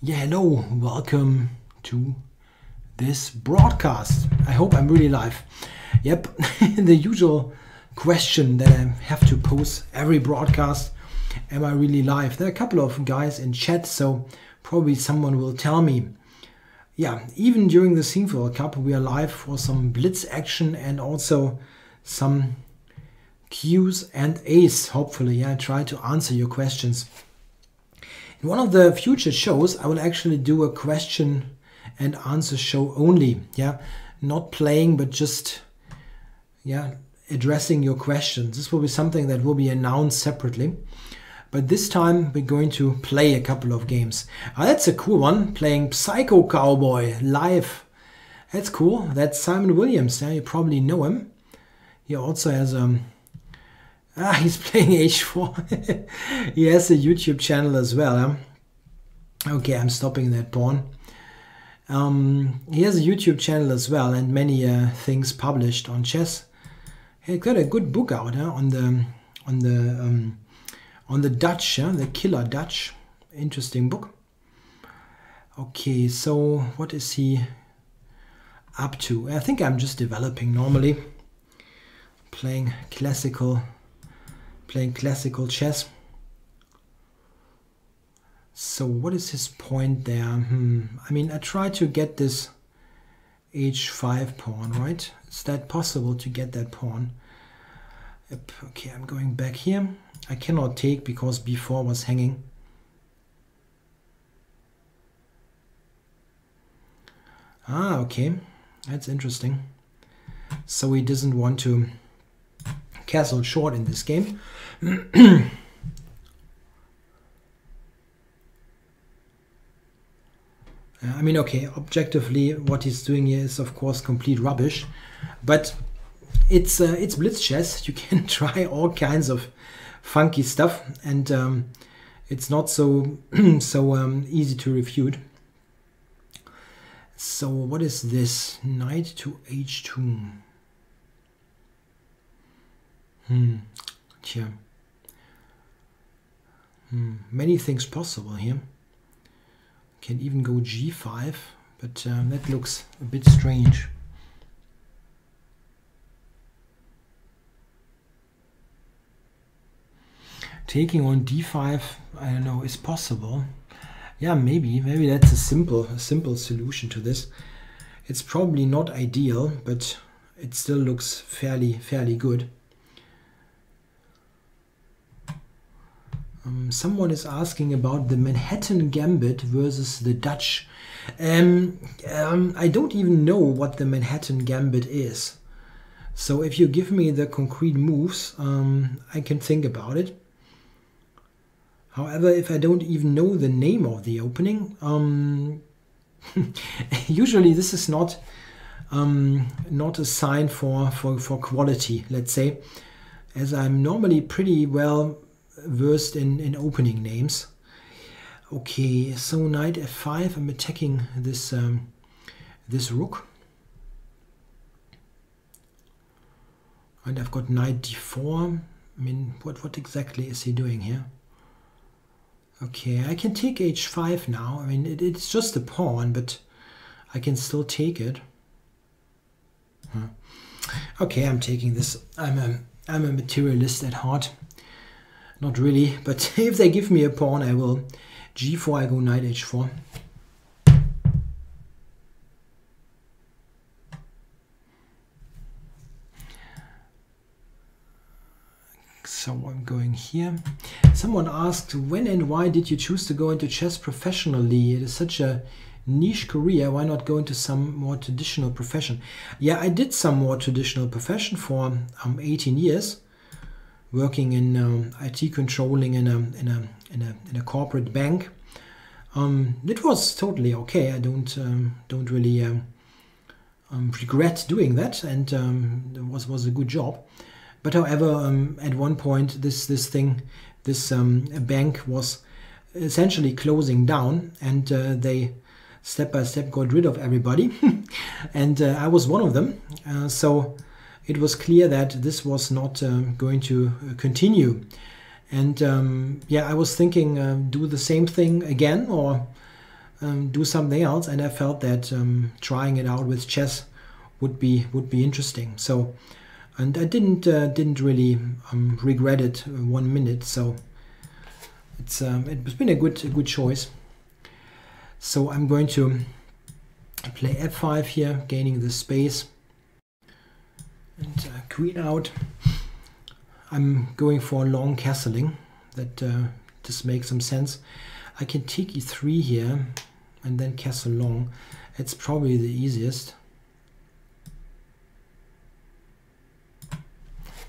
Yeah, hello, welcome to this broadcast. I hope I'm really live. Yep, the usual question that I have to pose every broadcast Am I really live? There are a couple of guys in chat, so probably someone will tell me. Yeah, even during the Sinquefield Cup, we are live for some blitz action and also some Q's and A's, hopefully. Yeah, I try to answer your questions. In one of the future shows, I will actually do a question and answer show only. Yeah, not playing, but just yeah, addressing your questions. This will be something that will be announced separately. But this time we're going to play a couple of games. Ah, that's a cool one, playing Psycho Cowboy live. That's cool. That's Simon Williams. Yeah, you probably know him. He also has um, Ah, he's playing H4. he has a YouTube channel as well. Okay, I'm stopping that pawn. Um, he has a YouTube channel as well and many uh, things published on chess. He got a good book out huh, on the on the um, on the Dutch, the Killer Dutch. Interesting book. Okay, so what is he up to? I think I'm just developing normally, playing classical playing classical chess. So what is his point there? Hmm. I mean, I try to get this h5 pawn, right? Is that possible to get that pawn? Yep. Okay, I'm going back here. I cannot take because b4 was hanging. Ah, okay. That's interesting. So he doesn't want to castle short in this game. I mean, okay, objectively, what he's doing here is, of course, complete rubbish. But it's uh, it's blitz chess. You can try all kinds of funky stuff, and um, it's not so so um, easy to refute. So what is this? Knight to h2. Hmm. Yeah. Hmm. Many things possible here. Can even go g5, but um, that looks a bit strange. Taking on d5, I don't know, is possible. Yeah, maybe. Maybe that's a simple, a simple solution to this. It's probably not ideal, but it still looks fairly, fairly good. Um, someone is asking about the Manhattan Gambit versus the Dutch. Um, um, I don't even know what the Manhattan Gambit is. So if you give me the concrete moves, um, I can think about it. However, if I don't even know the name of the opening, um, usually this is not um, not a sign for, for, for quality, let's say, as I'm normally pretty well versed in, in opening names. Okay, so knight f5, I'm attacking this, um, this rook. And I've got knight d4. I mean, what, what exactly is he doing here? Okay, I can take h5 now. I mean, it, it's just a pawn, but I can still take it. Okay, I'm taking this. I'm a, I'm a materialist at heart. Not really, but if they give me a pawn, I will. g4, I go knight h4. So I'm going here. Someone asked, when and why did you choose to go into chess professionally? It is such a niche career. Why not go into some more traditional profession? Yeah, I did some more traditional profession for um, 18 years working in um, IT controlling in a in a in a, in a corporate bank. Um, it was totally okay. I don't um, don't really um, um, regret doing that, and um, it was was a good job. But however, at one point, this this thing, this bank was essentially closing down, and uh, they step by step got rid of everybody, and uh, I was one of them. Uh, so it was clear that this was not um, going to uh, continue. And um, yeah, I was thinking, uh, do the same thing again or um, do something else, and I felt that um, trying it out with chess would be would be interesting. So, and I didn't uh, didn't really um, regret it one minute. So it's it's been a good a good choice. So I'm going to play f5 here, gaining the space, and uh, queen out. I'm going for long castling. That uh, just makes some sense. I can take e3 here and then castle long. It's probably the easiest.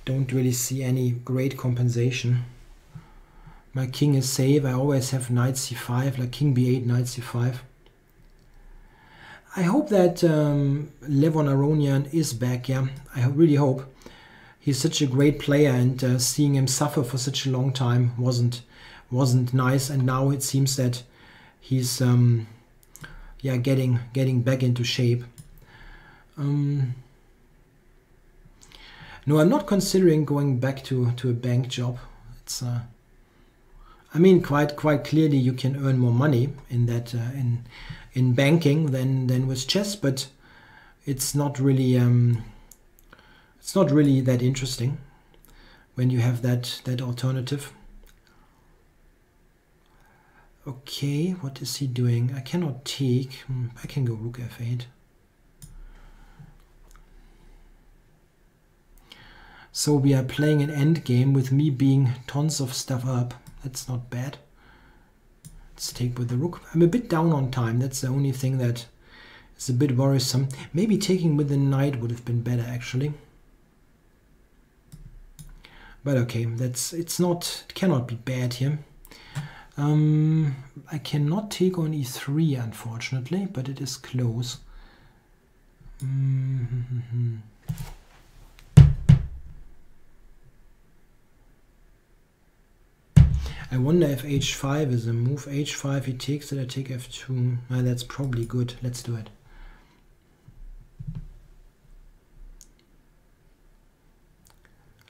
Don't really see any great compensation. My king is safe. I always have knight c5, like king b8, knight c5. I hope that um, Levon Aronian is back. Yeah, I really hope. He's such a great player, and uh, seeing him suffer for such a long time wasn't wasn't nice. And now it seems that he's um, yeah getting getting back into shape. Um, no, I'm not considering going back to to a bank job. It's uh, I mean quite quite clearly you can earn more money in that uh, in in banking than than with chess, but it's not really um, it's not really that interesting when you have that that alternative. Okay, what is he doing? I cannot take. Hmm, I can go rook f8. So we are playing an endgame with me being tons of stuff up. That's not bad. Let's take with the rook. I'm a bit down on time. That's the only thing that is a bit worrisome. Maybe taking with the knight would have been better actually. But okay, that's it's not it cannot be bad here. Um, I cannot take on e3 unfortunately, but it is close. Mm -hmm. I wonder if h5 is a move. h5, he takes it, I take f2. Ah, that's probably good. Let's do it.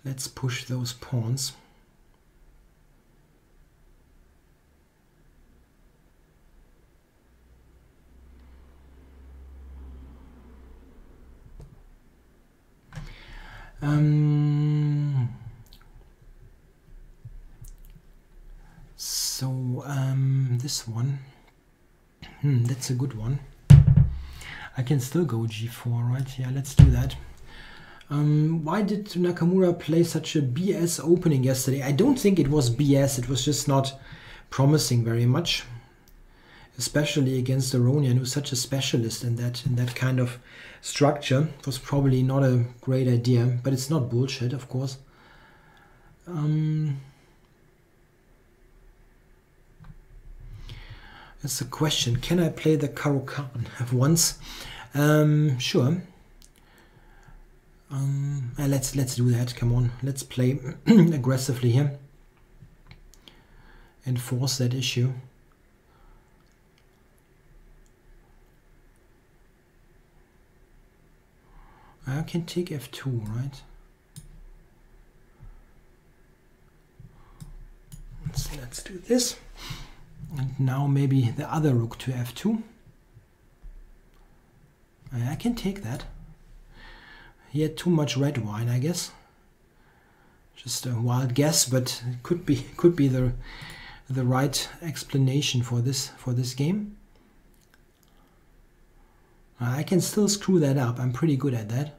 Let's push those pawns. Um, so um, this one, hmm, that's a good one. I can still go g4, right? Yeah, let's do that. Um, why did Nakamura play such a BS opening yesterday? I don't think it was BS. It was just not promising very much, especially against Aronian, who's such a specialist in that in that kind of structure was probably not a great idea, but it's not bullshit, of course. Um, that's a question. Can I play the Caro-Kann once? Um, sure. Um, uh, let's let's do that. Come on, let's play aggressively here and force that issue. I can take f2, right? So let's do this. And now maybe the other rook to f2. I can take that. He had too much red wine, I guess. Just a wild guess, but it could be could be the the right explanation for this for this game. I can still screw that up. I'm pretty good at that.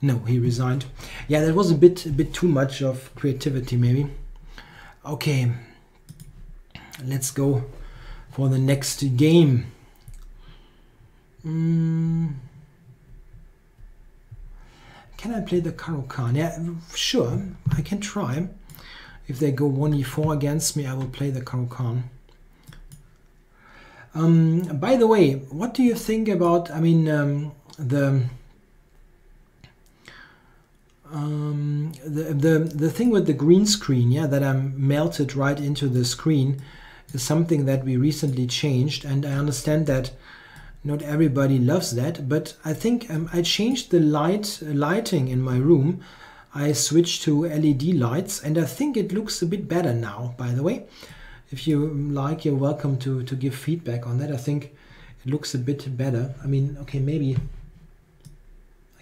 No, he resigned. Yeah, that was a bit a bit too much of creativity maybe. Okay. Let's go for the next game. Mm. Can I play the Caro-Kann? Yeah, sure, I can try. If they go 1e4 against me, I will play the Caro-Kann. Um, by the way, what do you think about, I mean, um, the um, the, the, the thing with the green screen, yeah, that I'm melted right into the screen is something that we recently changed. And I understand that not everybody loves that, but I think um, I changed the light lighting in my room. I switched to LED lights and I think it looks a bit better now, by the way. if you like, you're welcome to, to give feedback on that. I think it looks a bit better. I mean, okay, maybe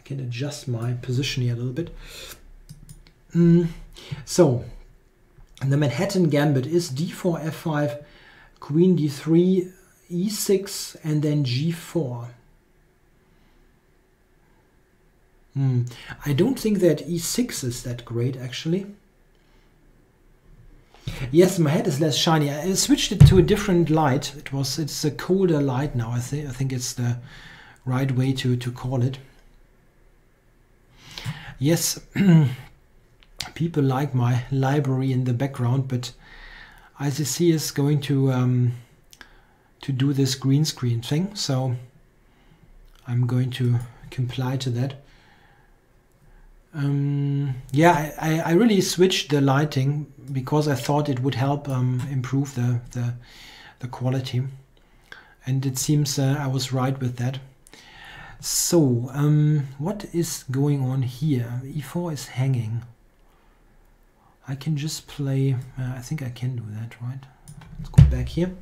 can adjust my position here a little bit. Mm, so, the Manhattan Gambit is d4, f5, queen d3, e6, and then g4. Hmm. I don't think that e6 is that great, actually. Yes, my head is less shiny. I switched it to a different light. It was it's a colder light now. I think I think it's the right way to to call it. Yes, people like my library in the background, but ICC is going to um, to do this green screen thing, so I'm going to comply to that. Um, yeah, I, I really switched the lighting because I thought it would help um, improve the, the, the quality. And it seems uh, I was right with that. So, um, what is going on here? e4 is hanging. I can just play, uh, I think I can do that, right? Let's go back here.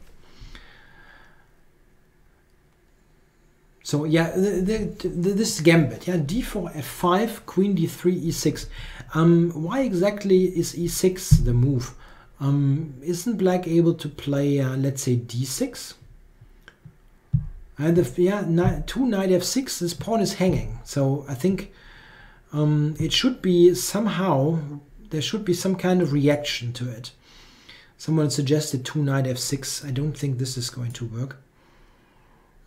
So yeah, the, the, the, this gambit, yeah, d4, f5, queen d3, e6. Um, why exactly is e6 the move? Um, isn't black able to play, uh, let's say, d6? And if, yeah, two knight f6, this pawn is hanging. So I think um, it should be somehow, there should be some kind of reaction to it. Someone suggested two knight f6. I don't think this is going to work.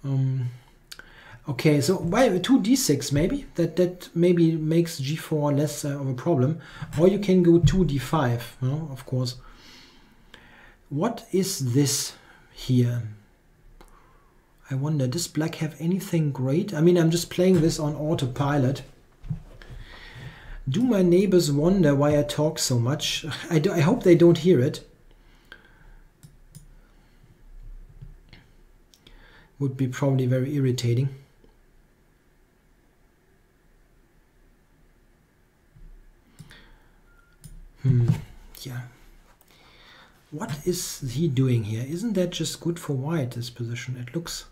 Um, Okay, so why two d6 maybe that that maybe makes g4 less uh, of a problem, or you can go two d5. No, of course. What is this here? I wonder, does black have anything great? I mean, I'm just playing this on autopilot. Do my neighbors wonder why I talk so much? I, do, I hope they don't hear it. Would be probably very irritating. Hmm, yeah. What is he doing here? Isn't that just good for white, this position? It looks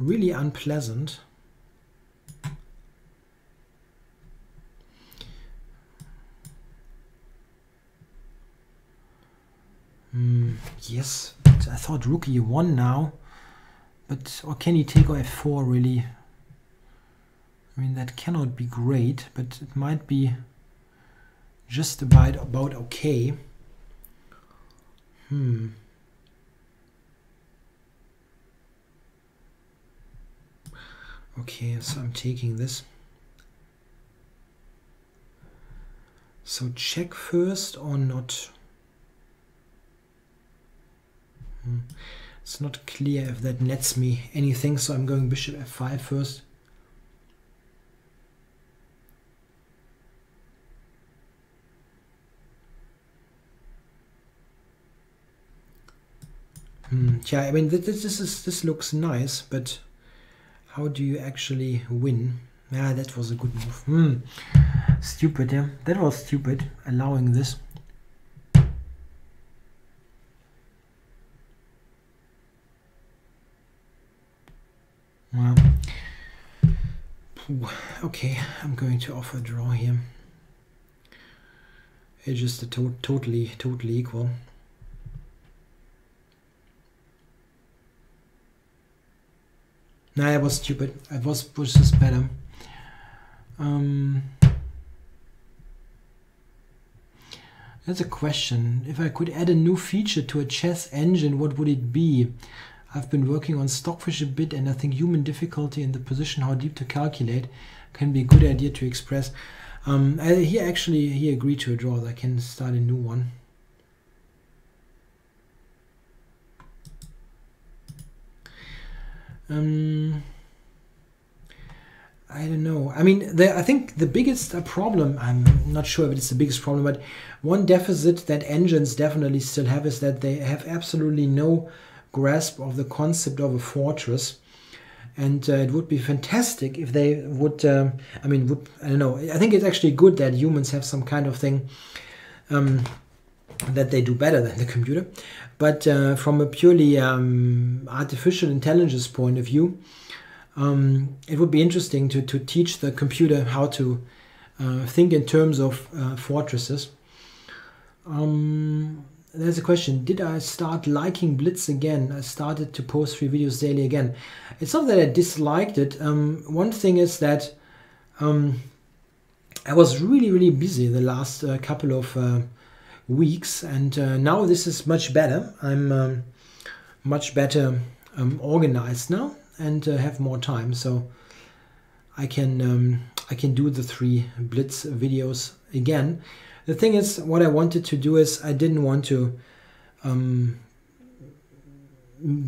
really unpleasant. Hmm, yes, I thought rook e1 now. But, or can he take f4 really? I mean, that cannot be great, but it might be just about about okay. Hmm. Okay, so I'm taking this. So check first or not. Hmm. It's not clear if that nets me anything, so I'm going bishop f5 first. Hmm. Yeah, I mean, this, this is this looks nice, but how do you actually win? Yeah, that was a good move. Hmm. Stupid, yeah. That was stupid, allowing this. Well, okay, I'm going to offer a draw here. It's just a to totally, totally equal. No, I was stupid. I was just better. Um, that's a question. If I could add a new feature to a chess engine, what would it be? I've been working on Stockfish a bit, and I think human difficulty in the position how deep to calculate can be a good idea to express. Um, I, he actually he agreed to a draw. I can start a new one. Um, I don't know. I mean, the, I think the biggest uh, problem, I'm not sure if it's the biggest problem, but one deficit that engines definitely still have is that they have absolutely no grasp of the concept of a fortress. And uh, it would be fantastic if they would, um, I mean, would, I don't know, I think it's actually good that humans have some kind of thing um, that they do better than the computer. But uh, from a purely um, artificial intelligence point of view, um, it would be interesting to, to teach the computer how to uh, think in terms of uh, fortresses. Um, there's a question Did I start liking Blitz again? I started to post three videos daily again. It's not that I disliked it. Um, one thing is that um, I was really, really busy the last uh, couple of uh, weeks, and uh, now this is much better. I'm um, much better um, organized now and uh, have more time, so I can um, I can do the three Blitz videos again. The thing is, what I wanted to do is I didn't want to um,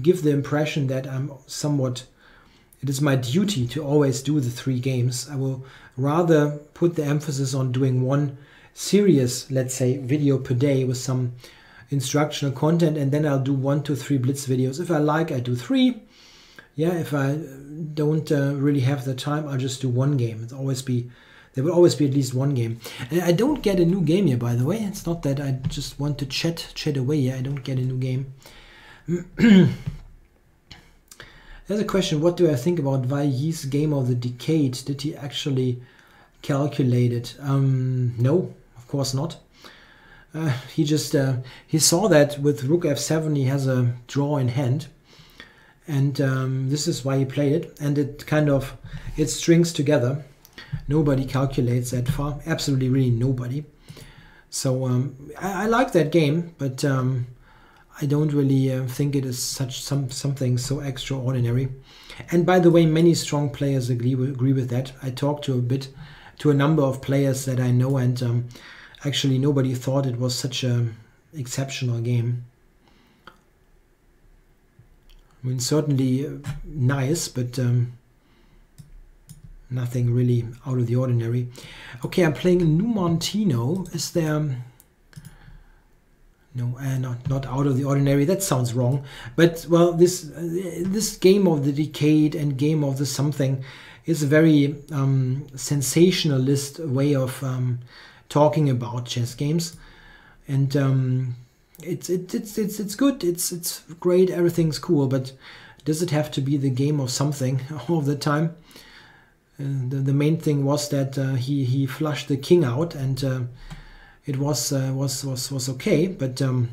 give the impression that I'm somewhat. It is my duty to always do the three games. I will rather put the emphasis on doing one serious, let's say, video per day with some instructional content, and then I'll do one to three Blitz videos. If I like, I do three. Yeah, if I don't uh, really have the time, I'll just do one game. It'll always be there will always be at least one game. And I don't get a new game here, by the way. It's not that I just want to chat chat away here. I don't get a new game. There's a question. What do I think about Yi's game of the decade? Did he actually calculate it? Um, no, course not. Uh, he just uh, he saw that with rook f7 he has a draw in hand. And um, this is why he played it. And it kind of it strings together. Nobody calculates that far. Absolutely really nobody. So um, I, I, like that game but um, I don't really uh, think it is such some something so extraordinary. And by the way many strong players agree with, agree with that. I talked to a bit to a number of players that I know and um, actually nobody thought it was such a exceptional game. I mean, certainly uh, nice, but um, nothing really out of the ordinary. Okay, I'm playing Numantino. Is there... No, uh, not not out of the ordinary. That sounds wrong. But well, this uh, this game of the decade and game of the something is a very um, sensationalist way of um, talking about chess games, and um, it's it, it's it's it's good. It's it's great. Everything's cool, but does it have to be the game of something all the time? Uh, the, the main thing was that uh, he he flushed the king out, and uh, it was uh, was was was okay. But um,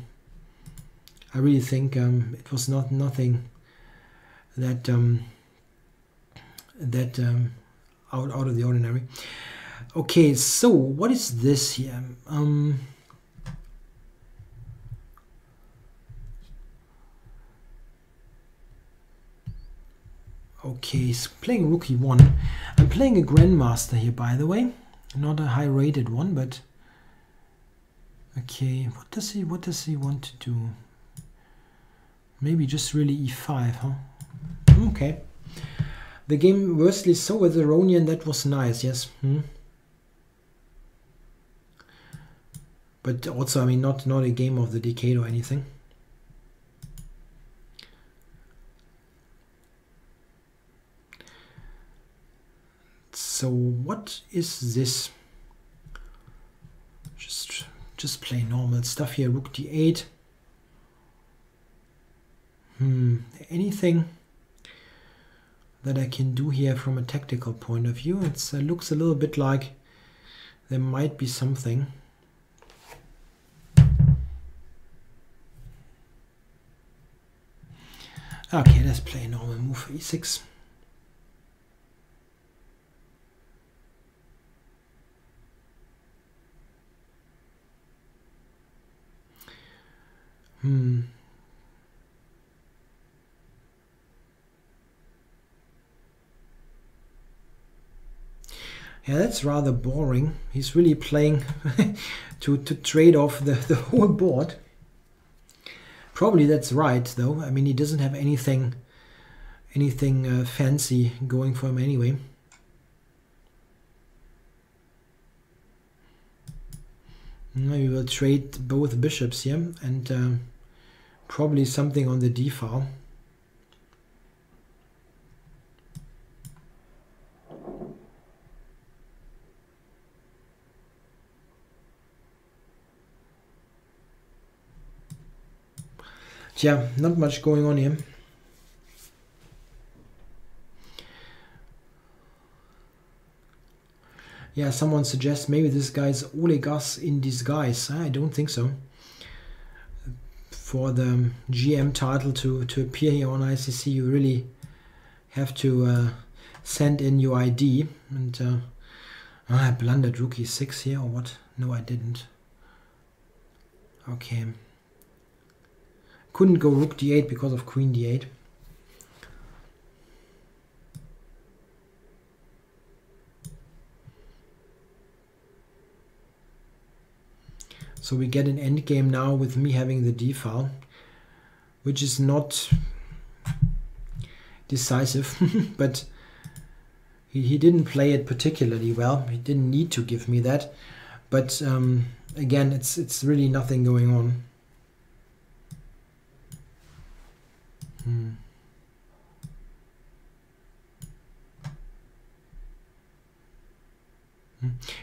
I really think um, it was not nothing that um, that um, out out of the ordinary. Okay, so what is this here? Um, okay, so playing rook e1. I'm playing a Grandmaster here, by the way. Not a high-rated one, but... Okay, what does he what does he want to do? Maybe just really e5, huh? Okay. The game Wesley So with Aronian, that was nice, yes. Hmm? But also I mean not not a game of the decade or anything. So what is this? Just just play normal stuff here. Rook d8. Hmm. Anything that I can do here from a tactical point of view? It uh, looks a little bit like there might be something. Okay, let's play normal move for e6. Hmm. Yeah, that's rather boring. He's really playing to, to trade off the, the whole board. Probably that's right, though. I mean, he doesn't have anything, anything uh, fancy going for him anyway. Maybe we'll trade both bishops here and uh, probably something on the d file. Yeah, not much going on here. Yeah, someone suggests maybe this guy's Olegas in disguise. I don't think so. For the GM title to, to appear here on ICC, you really have to uh, send in your ID. And uh, ah, I blundered rook e6 here, or what? No, I didn't. Okay. Couldn't go rook d8 because of queen d8. So we get an endgame now with me having the d file, which is not decisive, but he, he didn't play it particularly well. He didn't need to give me that, but um, again, it's it's really nothing going on. Hmm.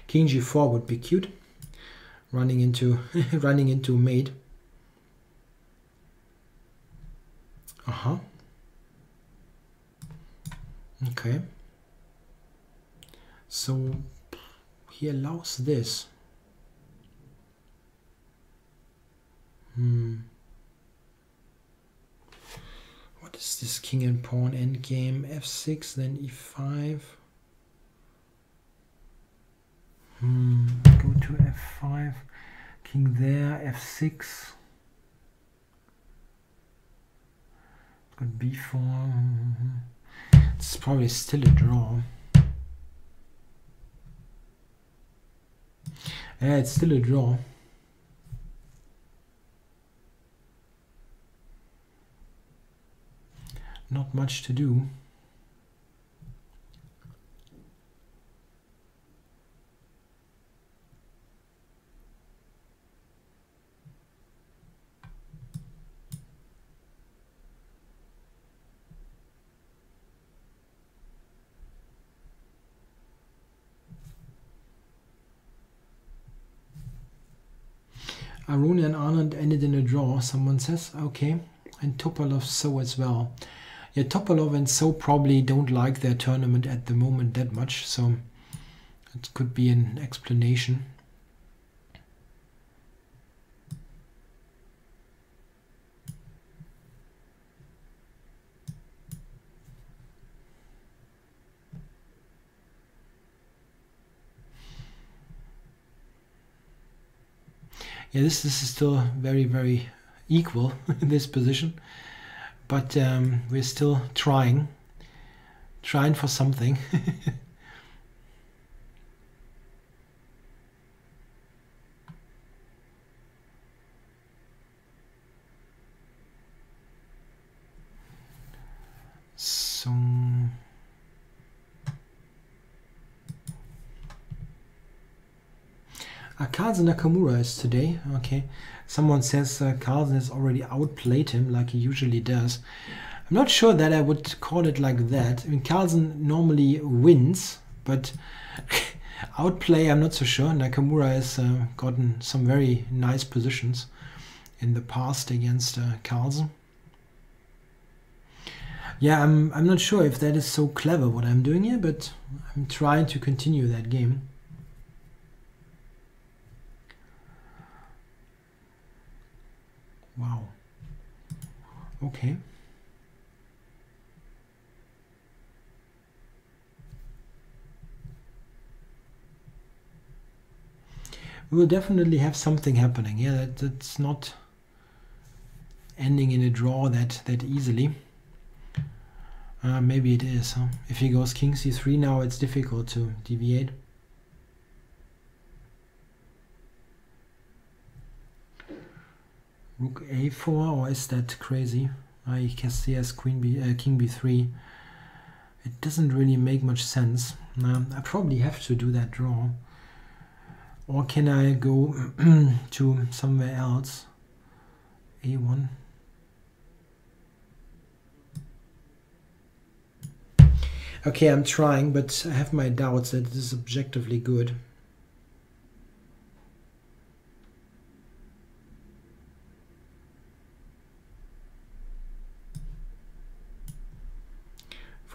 King g4 would be cute running into running into mate. Uh-huh. Okay. So he allows this. Hmm. What is this king and pawn endgame? f6, then e5. Hmm, go to f5, king there, f6. Got b4. It's probably still a draw. Yeah, it's still a draw. Not much to do. Aronian Anand ended in a draw, someone says. Okay. And Topalov so as well. Yeah, Topalov and so probably don't like their tournament at the moment that much, so it could be an explanation. yeah, this, this is still very, very equal in this position. But um, we're still trying, trying for something. so Carlsen Nakamura is today. Okay, someone says uh, Carlsen has already outplayed him like he usually does. I'm not sure that I would call it like that. I mean, Carlsen normally wins, but outplay, I'm not so sure. Nakamura has uh, gotten some very nice positions in the past against uh, Carlsen. Yeah, I'm, I'm not sure if that is so clever what I'm doing here, but I'm trying to continue that game. Wow. Okay. We will definitely have something happening. Yeah, that, that's not ending in a draw that that easily. Uh, maybe it is. Huh? If he goes king c3 now, it's difficult to deviate. Rook a4, or is that crazy? I can see as queen b, uh, king b3. It doesn't really make much sense. Um, I probably have to do that draw. Or can I go to somewhere else? a1. Okay, I'm trying, but I have my doubts that it is objectively good.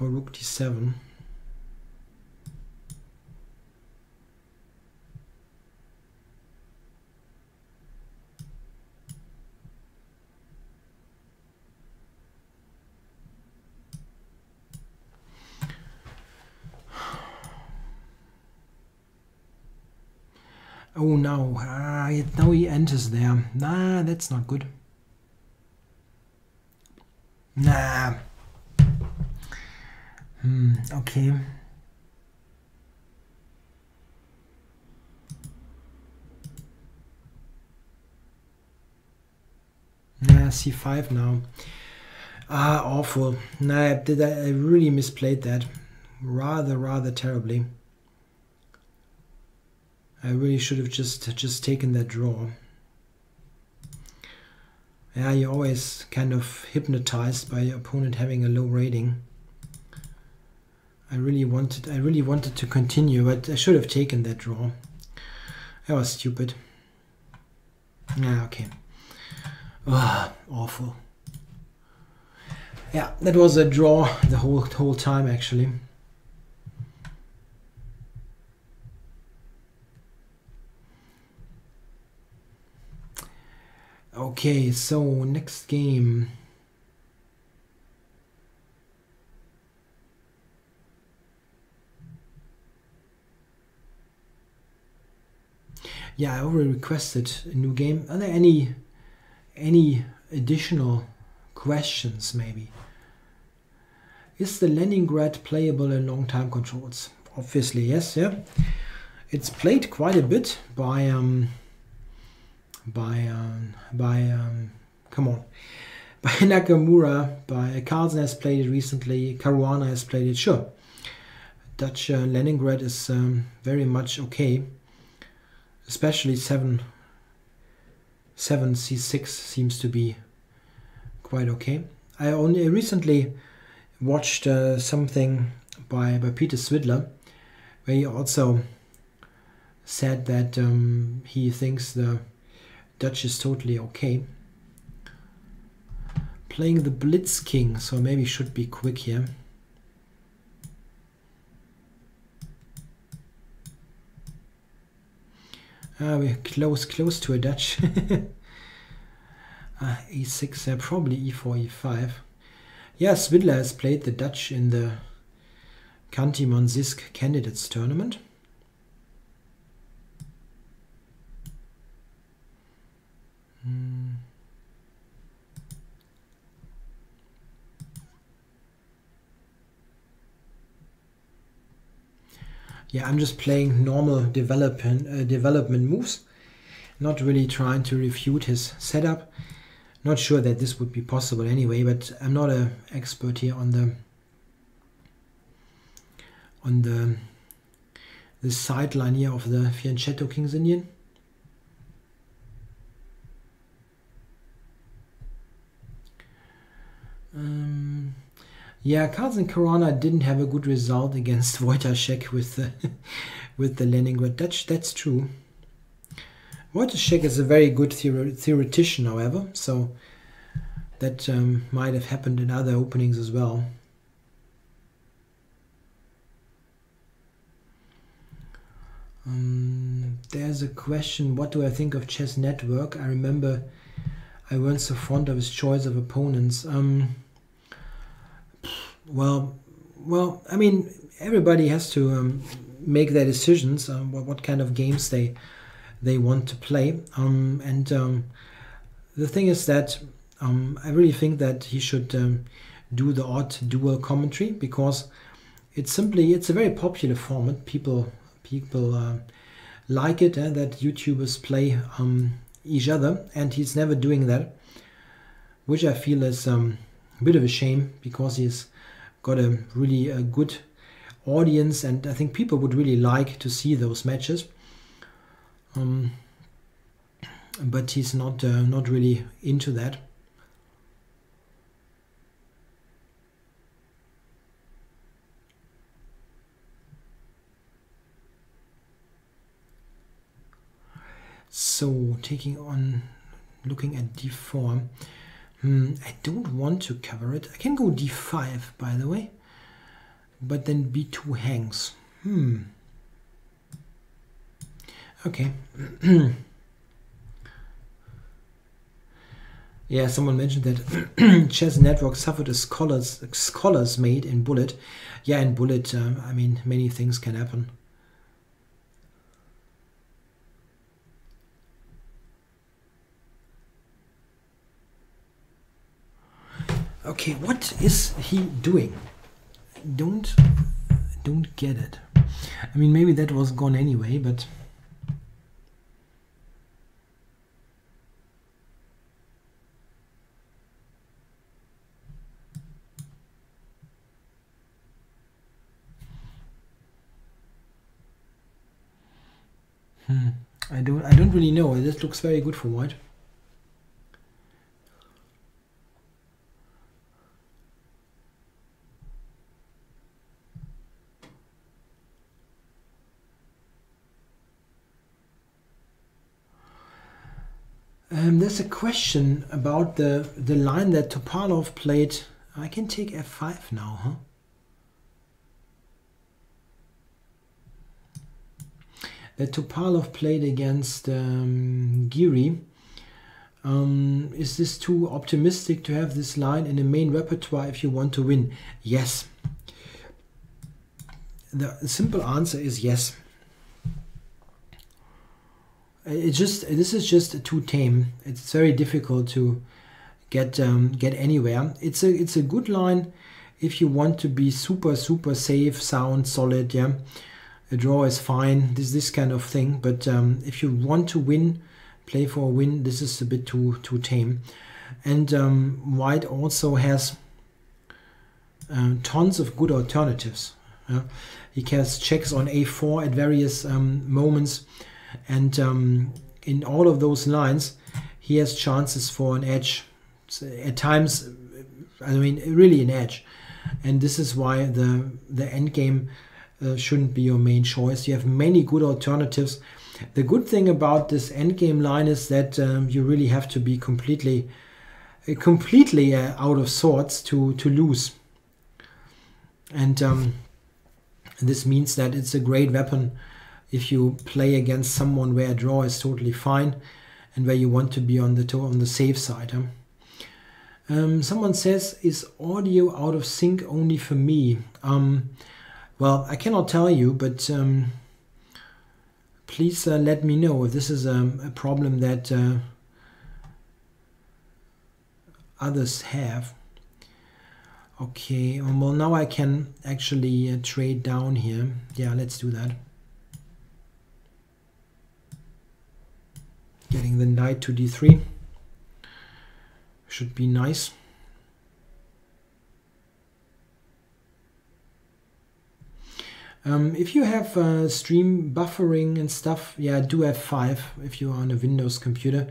For rook d7. Oh no, ah, now he enters there. Nah, that's not good. Nah. Hmm, okay. Nah, c5 now. Ah, awful. Nah, did I, I really misplayed that. Rather, rather terribly. I really should have just just taken that draw. Yeah, you're always kind of hypnotized by your opponent having a low rating. I really wanted I really wanted to continue, but I should have taken that draw. That was stupid. Yeah, okay. Ah, awful. Yeah, that was a draw the whole whole time actually. Okay, so next game. Yeah, I already requested a new game. Are there any any additional questions maybe? Is the Leningrad playable in long time controls? Obviously, yes, yeah. It's played quite a bit by um, by um, by um, come on by Nakamura by Carlsen has played it recently Caruana has played it sure Dutch uh, Leningrad is um, very much okay especially 7 7 c6 seems to be quite okay I only recently watched uh, something by by Peter Svidler where he also said that um, he thinks the Dutch is totally okay. Playing the Blitz King, so maybe should be quick here. Ah, we're close, close to a Dutch. ah, e6, uh, probably e4, e5. Yeah, Svidler has played the Dutch in the Khanty-Mansiysk Candidates Tournament. Yeah, I'm just playing normal development uh, development moves, not really trying to refute his setup. Not sure that this would be possible anyway, but I'm not an expert here on the on the the sideline here of the Fianchetto King's Indian. Um, yeah, Carlsen Caruana didn't have a good result against Wojtaszek with the with the Leningrad Dutch. That's true. Wojtaszek is a very good theor theoretician, however, so that um, might have happened in other openings as well. Um, there's a question, what do I think of Chess Network? I remember I weren't so fond of his choice of opponents. Um, well, well, I mean, everybody has to um, make their decisions on what, what, kind of games they they want to play. Um, and um, the thing is that um, I really think that he should um, do the odd dual commentary because it's simply it's a very popular format. People people uh, like it uh, that YouTubers play each other, and he's never doing that, which I feel is bit of a shame because he's got a really a good audience, and I think people would really like to see those matches. Um, but he's not uh, not really into that. So taking on, looking at d4, Hmm, I don't want to cover it. I can go d5, by the way. but then b2 hangs. Hmm. Okay. yeah, someone mentioned that chess network suffered a scholars scholars mate in bullet. Yeah, in bullet, uh, I mean, many things can happen. Okay, what is he doing? Don't don't get it. I mean, maybe that was gone anyway, but. Hmm. I don't. I don't really know. This looks very good for white. Um, there's a question about the the line that Topalov played. I can take f5 now, huh? That Topalov played against um, Giri. Um, is this too optimistic to have this line in the main repertoire if you want to win? Yes. The simple answer is yes. It's just this is just too tame. It's very difficult to get um, get anywhere. It's a it's a good line if you want to be super super safe, sound, solid. Yeah, a draw is fine. This this kind of thing. But um, if you want to win, play for a win, this is a bit too too tame. And um, White also has uh, tons of good alternatives. Yeah? He has checks on a4 at various um, moments and um, in all of those lines he has chances for an edge. At times i mean really an edge. And this is why the the end game uh, shouldn't be your main choice. You have many good alternatives. The good thing about this end game line is that um, you really have to be completely uh, completely uh, out of sorts to to lose. And um, this means that it's a great weapon if you play against someone where a draw is totally fine and where you want to be on the on the safe side. Huh? Um, someone says, "Is audio out of sync only for me?" Um, well, I cannot tell you, but um, please uh, let me know if this is a, a problem that uh, others have. Okay, um, well now I can actually uh, trade down here. Yeah, let's do that. Getting the knight to d3 should be nice. Um, if you have uh, stream buffering and stuff, yeah, do F5 if you're on a Windows computer.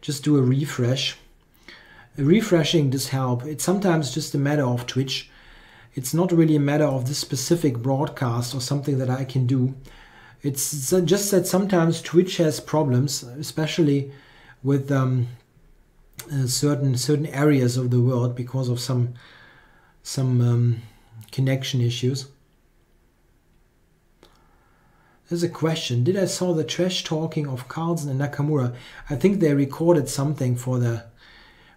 Just do a refresh. refreshing does help. It's sometimes just a matter of Twitch. It's not really a matter of this specific broadcast or something that I can do. It's just that sometimes Twitch has problems, especially with um, uh, certain certain areas of the world because of some some um, connection issues. There's a question. Did I saw the trash talking of Carlsen and Nakamura? I think they recorded something for the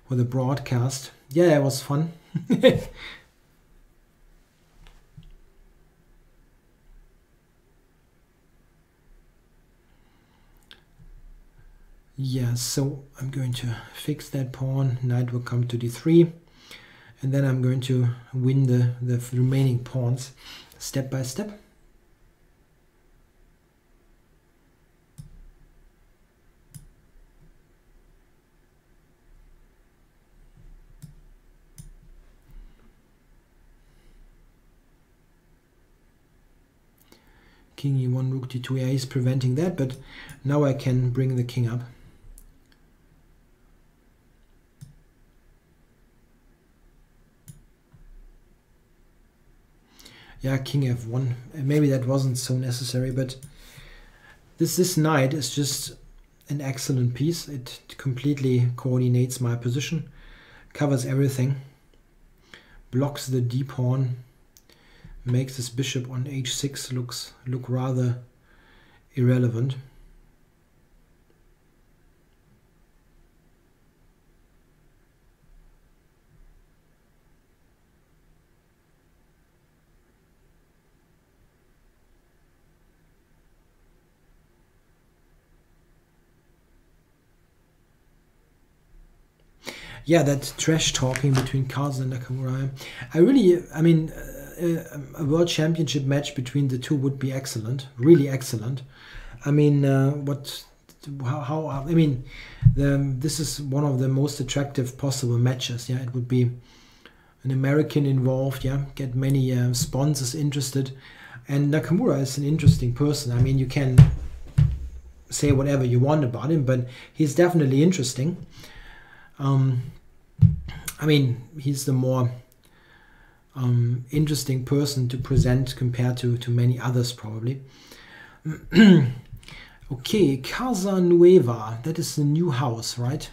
for the broadcast. Yeah, it was fun. Yeah, so I'm going to fix that pawn. Knight will come to d3. And then I'm going to win the, the remaining pawns step by step. King e1, rook d2. Yeah, he's preventing that, but now I can bring the king up. Yeah, king f1. Maybe that wasn't so necessary, but this this knight is just an excellent piece. It completely coordinates my position, covers everything, blocks the d pawn makes this bishop on h6 looks look rather irrelevant. Yeah, that trash talking between Carlsen and Nakamura. I really, I mean, uh, a world championship match between the two would be excellent, really excellent. I mean, uh, what, how, how, I mean, the, this is one of the most attractive possible matches. Yeah, it would be an American involved. Yeah, get many uh, sponsors interested, and Nakamura is an interesting person. I mean, you can say whatever you want about him, but he's definitely interesting. Um, I mean, he's the more um, interesting person to present compared to, to many others, probably. okay, Casa Nueva. That is the new house, right?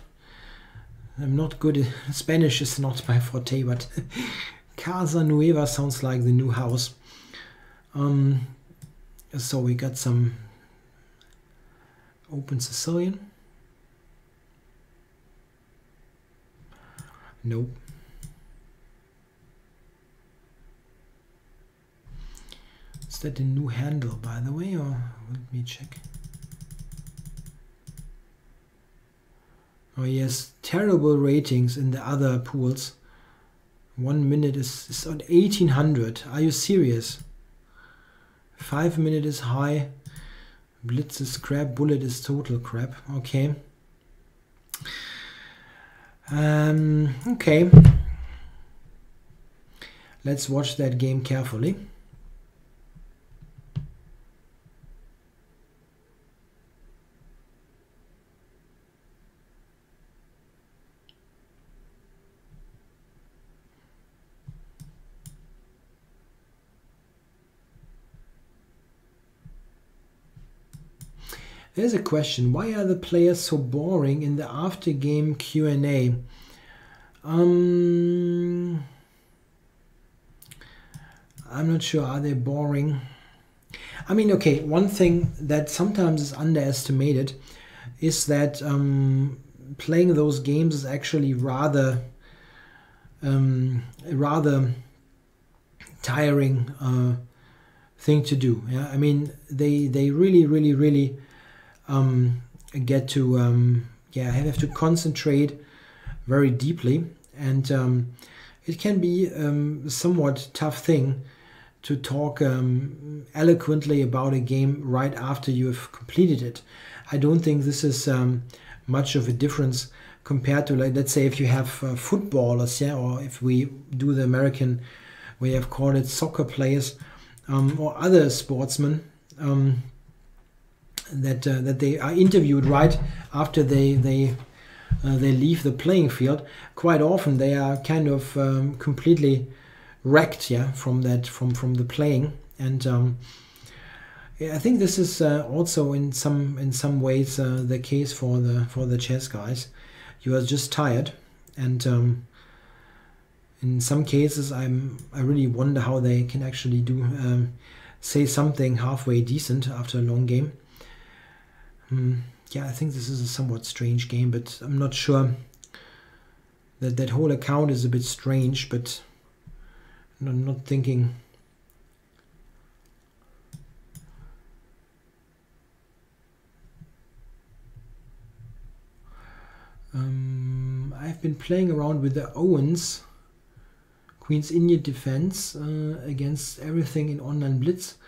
I'm not good. At Spanish is not my forte, but Casa Nueva sounds like the new house. Um, so we got some open Sicilian. Nope. Is that a new handle, by the way, or let me check? Oh yes, terrible ratings in the other pools. One minute is, is on 1800. Are you serious? Five minute is high. Blitz is crap. Bullet is total crap. Okay. Um, okay. Let's watch that game carefully. There's a question. Why are the players so boring in the after game Q&A? Um, I'm not sure. Are they boring? I mean, okay, one thing that sometimes is underestimated is that um, playing those games is actually rather um, rather tiring uh, thing to do. Yeah, I mean, they they really, really, really um, get to um, yeah have to concentrate very deeply, and um, it can be um, somewhat tough thing to talk um, eloquently about a game right after you have completed it. I don't think this is um, much of a difference compared to like let's say if you have uh, footballers yeah or if we do the American we have called it soccer players or other sportsmen um, that uh, that they are interviewed right after they they uh, they leave the playing field. Quite often they are kind of um, completely wrecked, yeah, from that from from the playing, and um, I think this is uh, also in some in some ways uh, the case for the for the chess guys. You are just tired, and um, in some cases, I'm I really wonder how they can actually do um, say something halfway decent after a long game. Hmm, yeah, I think this is a somewhat strange game, but I'm not sure that that whole account is a bit strange, but I'm not thinking. Um, I've been playing around with the Owens Queen's Indian defense uh, against everything in online blitz.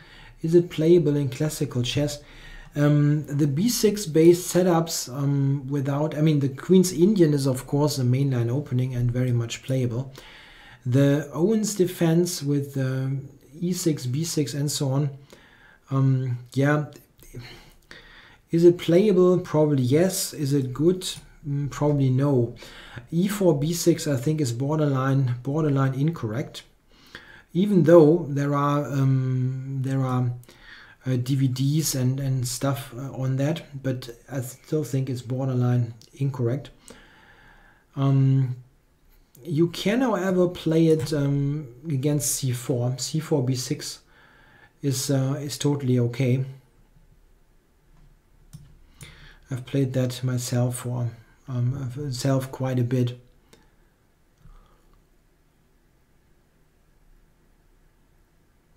Is it playable in classical chess? Um, the b6 based setups um, without, I mean, the Queen's Indian is of course a mainline opening and very much playable. The Owens defense with uh, e6, b6, and so on, um, yeah, is it playable? Probably yes. Is it good? Mm, probably no. e4, b6, I think is borderline borderline incorrect. Even though there are um, there are uh, DVDs and, and stuff uh, on that, but I still think it's borderline incorrect. Um, you can, however, play it um, against c4. c4 b6 is uh, is totally okay. I've played that myself for um, myself quite a bit.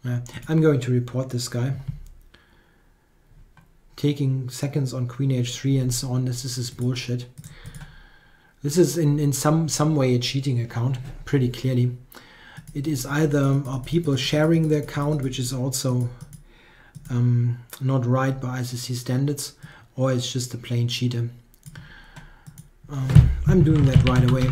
Uh, I'm going to report this guy. Taking seconds on queen h3 and so on. This, this is bullshit. This is in, in some, some way a cheating account, pretty clearly. It is either uh, people sharing the account, which is also um, not right by ICC standards, or it's just a plain cheater. Um, I'm doing that right away.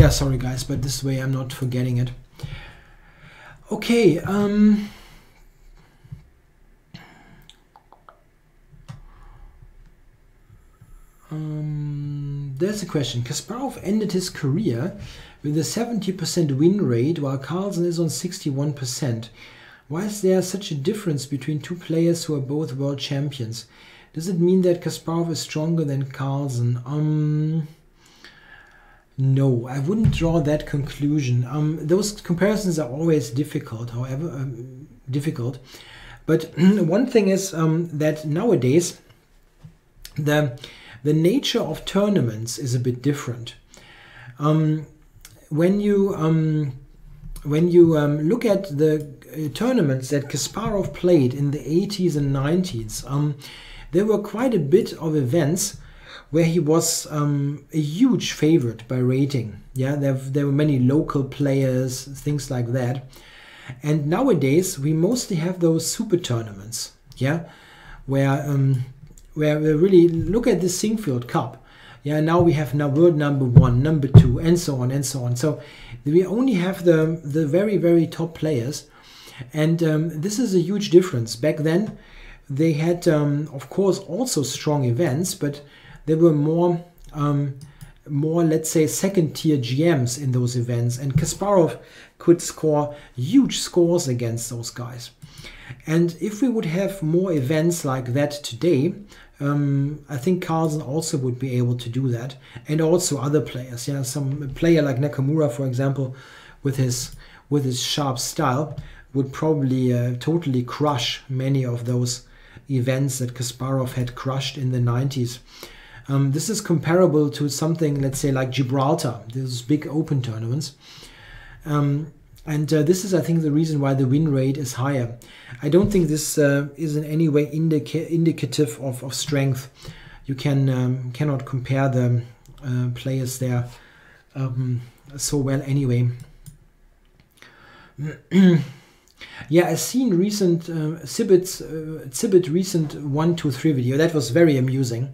yeah sorry guys but this way I'm not forgetting it okay um um, there's a question. Kasparov ended his career with a 70% win rate while Carlsen is on 61%. Why is there such a difference between two players who are both world champions? Does it mean that Kasparov is stronger than Carlsen? Um, no, I wouldn't draw that conclusion. Um, those comparisons are always difficult, however, um, difficult. But one thing is um, that nowadays the the nature of tournaments is a bit different. Um, when you um, when you um, look at the uh, tournaments that Kasparov played in the 80s and 90s, there were quite a bit of events where he was um, a huge favorite by rating. Yeah, there, there were many local players, things like that. And nowadays we mostly have those super tournaments. Yeah, where um, where we really look at the Sinquefield Cup. Yeah, now we have now world number one, number two, and so on and so on. So we only have the the very very top players, and um, this is a huge difference. Back then, they had um, of course also strong events, but there were more um, more let's say second tier GMs in those events and Kasparov could score huge scores against those guys. And if we would have more events like that today, um, I think Carlsen also would be able to do that, and also other players. Yeah, some player like Nakamura, for example, with his with his sharp style, would probably uh, totally crush many of those events that Kasparov had crushed in the 90s. Um, this is comparable to something, let's say, like Gibraltar, these big open tournaments. Um, and uh, this is, I think, the reason why the win rate is higher. I don't think this uh, is in any way indica indicative of, of strength. You can um, cannot compare the uh, players there um, so well anyway. yeah, I've seen recent uh, Sibit's uh, recent one two three video. That was very amusing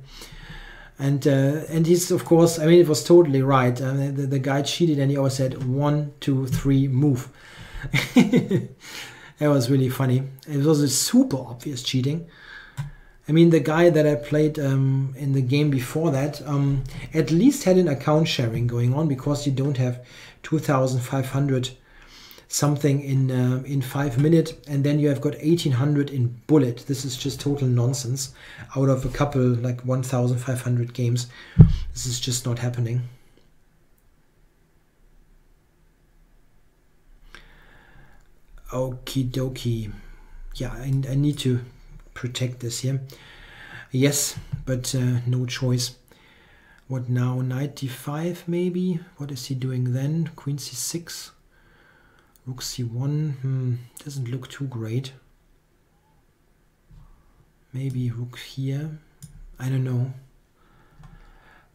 and uh, and he's of course I mean it was totally right. Uh, the, the guy cheated and he always said one, two, three, move. that was really funny. It was a super obvious cheating. I mean, the guy that I played um, in the game before that um, at least had an account sharing going on because you don't have 2,500 something in uh, in five minutes, and then you have got 1800 in bullet. This is just total nonsense. Out of a couple like 1,500 games, this is just not happening. Okie dokie. Yeah, I, I need to protect this here. Yes, but uh, no choice. What now? 95 maybe? What is he doing then? Queen c6. Rook c1 hmm, doesn't look too great. Maybe rook here. I don't know.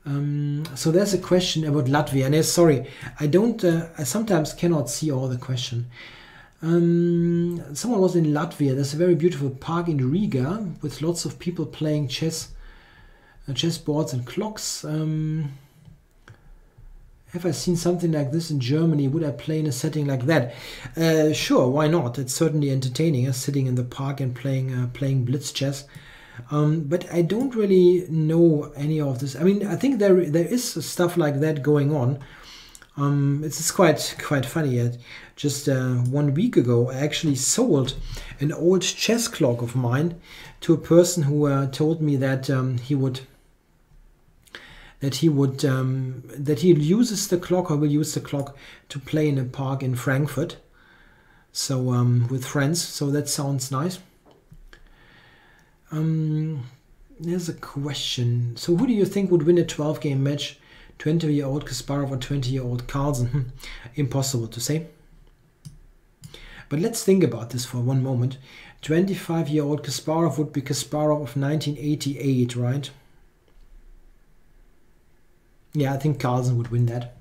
Um, so there's a question about Latvia. And uh, sorry, I don't. Uh, I sometimes cannot see all the question. Um, someone was in Latvia. There's a very beautiful park in Riga with lots of people playing chess, uh, chess boards and clocks. Um, have I seen something like this in Germany? Would I play in a setting like that? Uh, sure, why not? It's certainly entertaining, uh, sitting in the park and playing uh, playing blitz chess. Um, but I don't really know any of this. I mean, I think there there is stuff like that going on. Um, it's quite quite funny. Just uh, one week ago, I actually sold an old chess clock of mine to a person who uh, told me that um, he would that he would um, that he uses the clock or will use the clock to play in a park in Frankfurt. So um, with friends. So that sounds nice. Um, there's a question. So who do you think would win a 12 game match? 20 year old Kasparov or 20 year old Carlsen? Impossible to say. But let's think about this for one moment. 25 year old Kasparov would be Kasparov of 1988, right? Yeah, I think Carlsen would win that.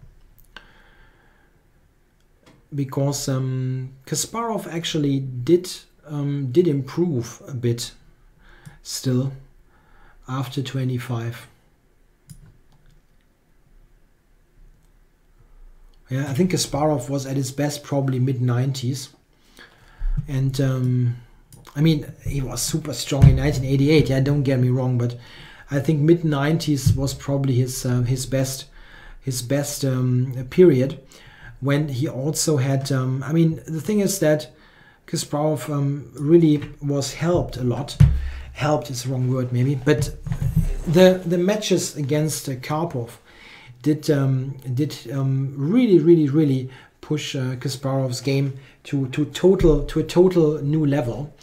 Because um, Kasparov actually did um, did improve a bit still after 25. Yeah, I think Kasparov was at his best probably mid 90s. And um, I mean, he was super strong in 1988. Yeah, don't get me wrong, but I think mid 90s was probably his uh, his best his best um, period when he also had. Um, I mean, the thing is that Kasparov um, really was helped a lot. Helped is the wrong word maybe, but the the matches against uh, Karpov did um, did um, really really really push uh, Kasparov's game to to total to a total new level,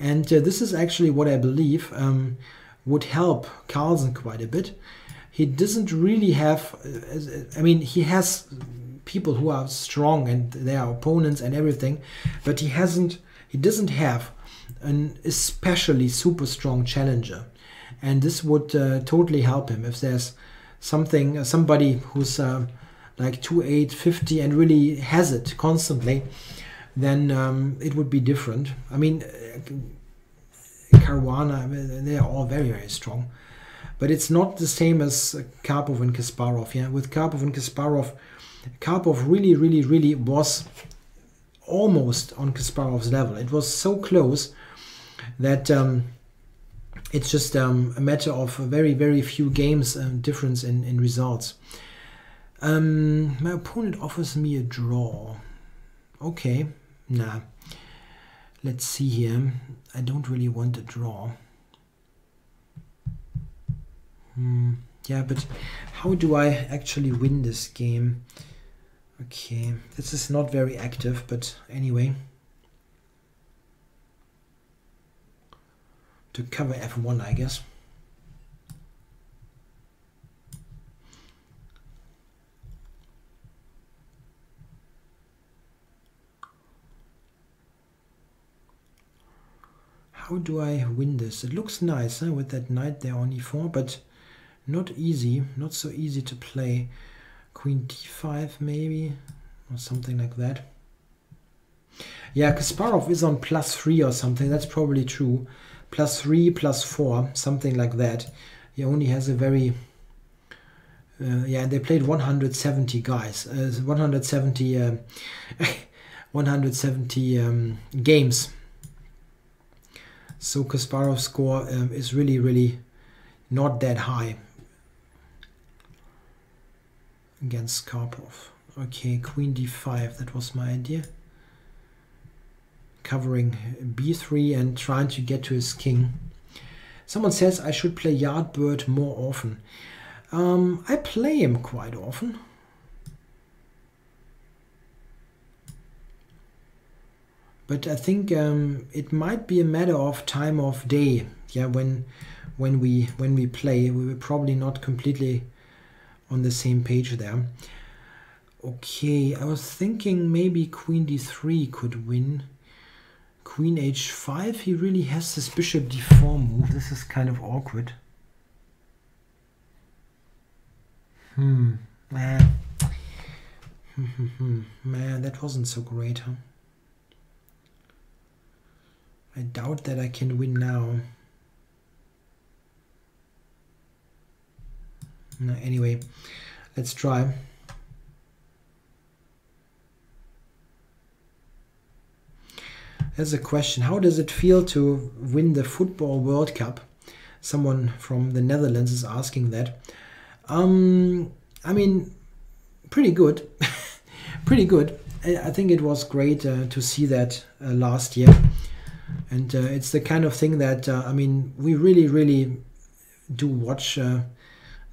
and uh, this is actually what I believe. Would help Carlsen quite a bit. He doesn't really have, uh, I mean, he has people who are strong and they are opponents and everything, but he hasn't, he doesn't have an especially super strong challenger. And this would uh, totally help him if there's something, uh, somebody who's uh, like 2.850 and really has it constantly, then um, it would be different. I mean, Caruana, they are all very, very strong. But it's not the same as Karpov and Kasparov. Yeah, with Karpov and Kasparov, Karpov really, really, really was almost on Kasparov's level. It was so close that um, it's just um, a matter of very, very few games um, difference in, in results. Um, my opponent offers me a draw. Okay, nah. Let's see here. I don't really want a draw. Hmm. Yeah, but how do I actually win this game? Okay, this is not very active, but anyway. To cover F1, I guess. How do I win this? It looks nice huh, with that knight there on e4, but not easy, not so easy to play. Queen d5 maybe, or something like that. Yeah, Kasparov is on plus 3 or something, that's probably true. Plus 3, plus 4, something like that. He only has a very... Uh, yeah, they played 170 guys, uh, 170, uh, 170 um, games so Kasparov's score um, is really, really not that high against Karpov. Okay, queen d5, that was my idea. Covering b3 and trying to get to his king. Someone says I should play Yardbird more often. Um, I play him quite often. But I think um, it might be a matter of time of day. Yeah, when when we when we play, we were probably not completely on the same page there. Okay, I was thinking maybe Queen d3 could win. Queen h5, he really has this bishop d4 move. This is kind of awkward. Hmm, man. man, that wasn't so great, huh? I doubt that I can win now. No, anyway, let's try. That's a question. How does it feel to win the Football World Cup? Someone from the Netherlands is asking that. Um, I mean, pretty good. pretty good. I think it was great uh, to see that uh, last year. And uh, it's the kind of thing that, uh, I mean, we really, really do watch uh,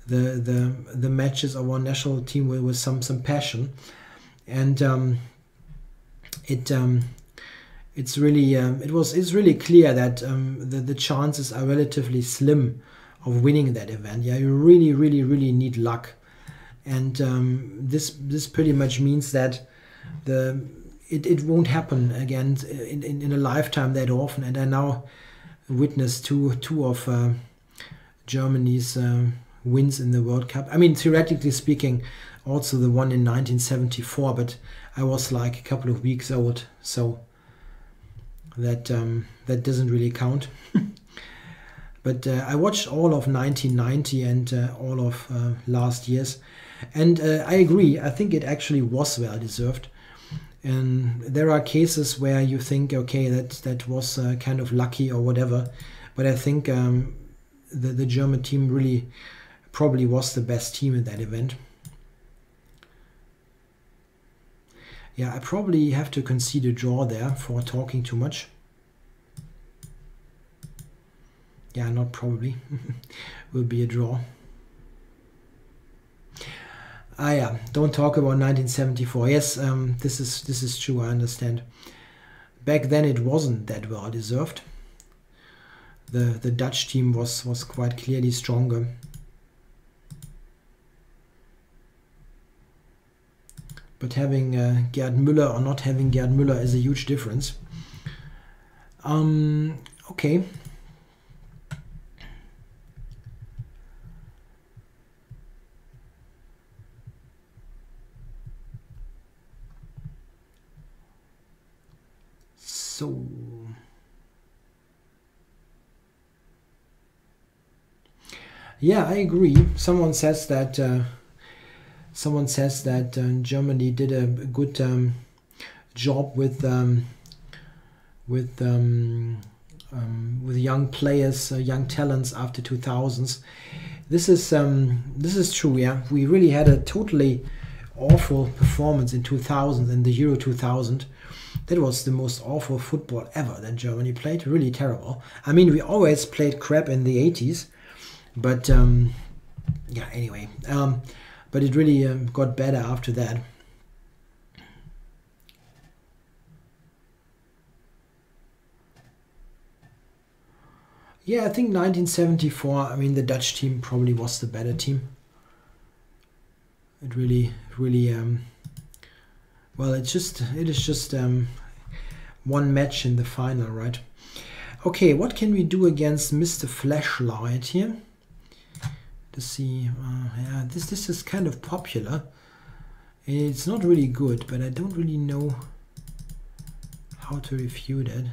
the, the, the matches of our national team with, with some, some passion. And um, it, um, it's really um, it was it's really clear that um, the, the chances are relatively slim of winning that event. Yeah, you really, really, really need luck, and um, this this pretty much means that the it, it won't happen again in, in, in a lifetime that often. And I now witnessed two two of uh, Germany's uh, wins in the World Cup. I mean, theoretically speaking, also the one in 1974, but I was like a couple of weeks old, so that um, that doesn't really count. but uh, I watched all of 1990 and uh, all of uh, last year's, and uh, I agree. I think it actually was well deserved. And there are cases where you think, okay, that that was uh, kind of lucky or whatever, but I think um, the the German team really probably was the best team in that event. Yeah, I probably have to concede a draw there for talking too much. Yeah, not probably. Will be a draw. Ah, yeah. Don't talk about 1974. Yes, um, this is this is true. I understand. Back then, it wasn't that well deserved. The the Dutch team was was quite clearly stronger. but having uh, Gerd Müller or not having Gerd Müller is a huge difference. Um, okay. So. Yeah, I agree. Someone says that uh, someone says that uh, Germany did a, good um, job with um, with um, um with young players, uh, young talents after 2000s. This is um, this is true. Yeah, we really had a totally awful performance in 2000 in the Euro 2000. That was the most awful football ever that Germany played. Really terrible. I mean, we always played crap in the 80s, but um, yeah. Anyway but it really um, got better after that. Yeah, I think 1974, I mean, the Dutch team probably was the better team. It really, really, um, well, it's just, it is just um, one match in the final, right? Okay, what can we do against Mr. Flashlight here? to see. Uh, yeah, this this is kind of popular. It's not really good, but I don't really know how to refute it.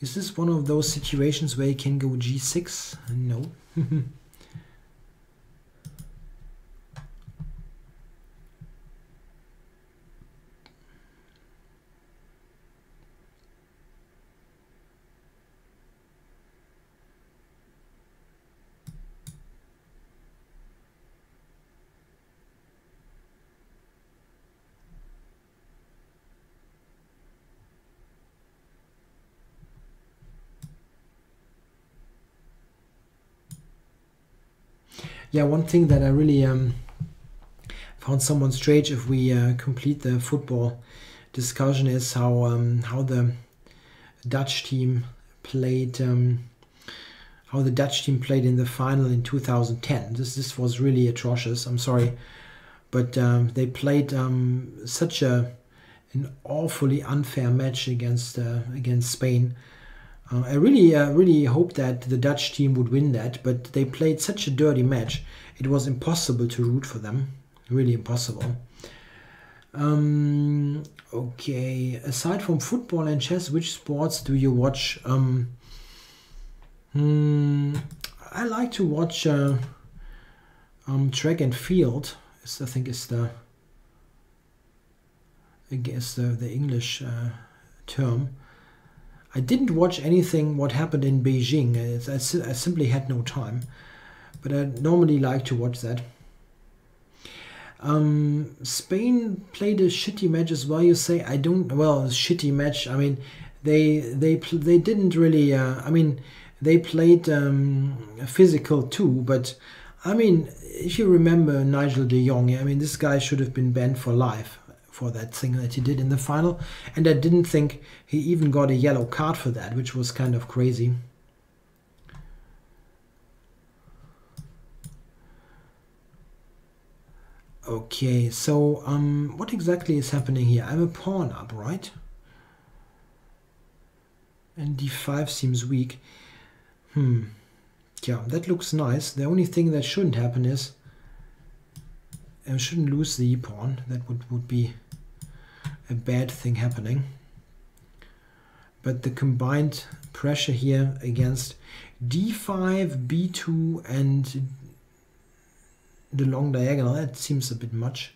Is this one of those situations where you can go g6? No. yeah, one thing that I really um, found somewhat strange if we uh, complete the football discussion is how um, how the Dutch team played um, how the Dutch team played in the final in 2010. This this was really atrocious. I'm sorry, but um, they played um, such a an awfully unfair match against uh, against Spain. Uh, I really, uh, really hope that the Dutch team would win that, but they played such a dirty match. It was impossible to root for them. Really impossible. Um, okay, aside from football and chess, which sports do you watch? Um, hmm, I like to watch uh, um, track and field is, I think, is the I guess the, the English uh, term. I didn't watch anything what happened in Beijing. I, I, simply had no time, but I normally like to watch that. Um, Spain played a shitty match as well. You say I don't. Well, shitty match. I mean, they they they didn't really. Uh, I mean, they played um, physical too, but I mean, if you remember Nigel De Jong, I mean, this guy should have been banned for life for that thing that he did in the final, and I didn't think he even got a yellow card for that, which was kind of crazy. Okay, so um, what exactly is happening here? I'm a pawn up, right? And d5 seems weak. Hmm. Yeah, that looks nice. The only thing that shouldn't happen is I shouldn't lose the e-pawn. That would, would be a bad thing happening. But the combined pressure here against d5, b2 and the long diagonal, that seems a bit much.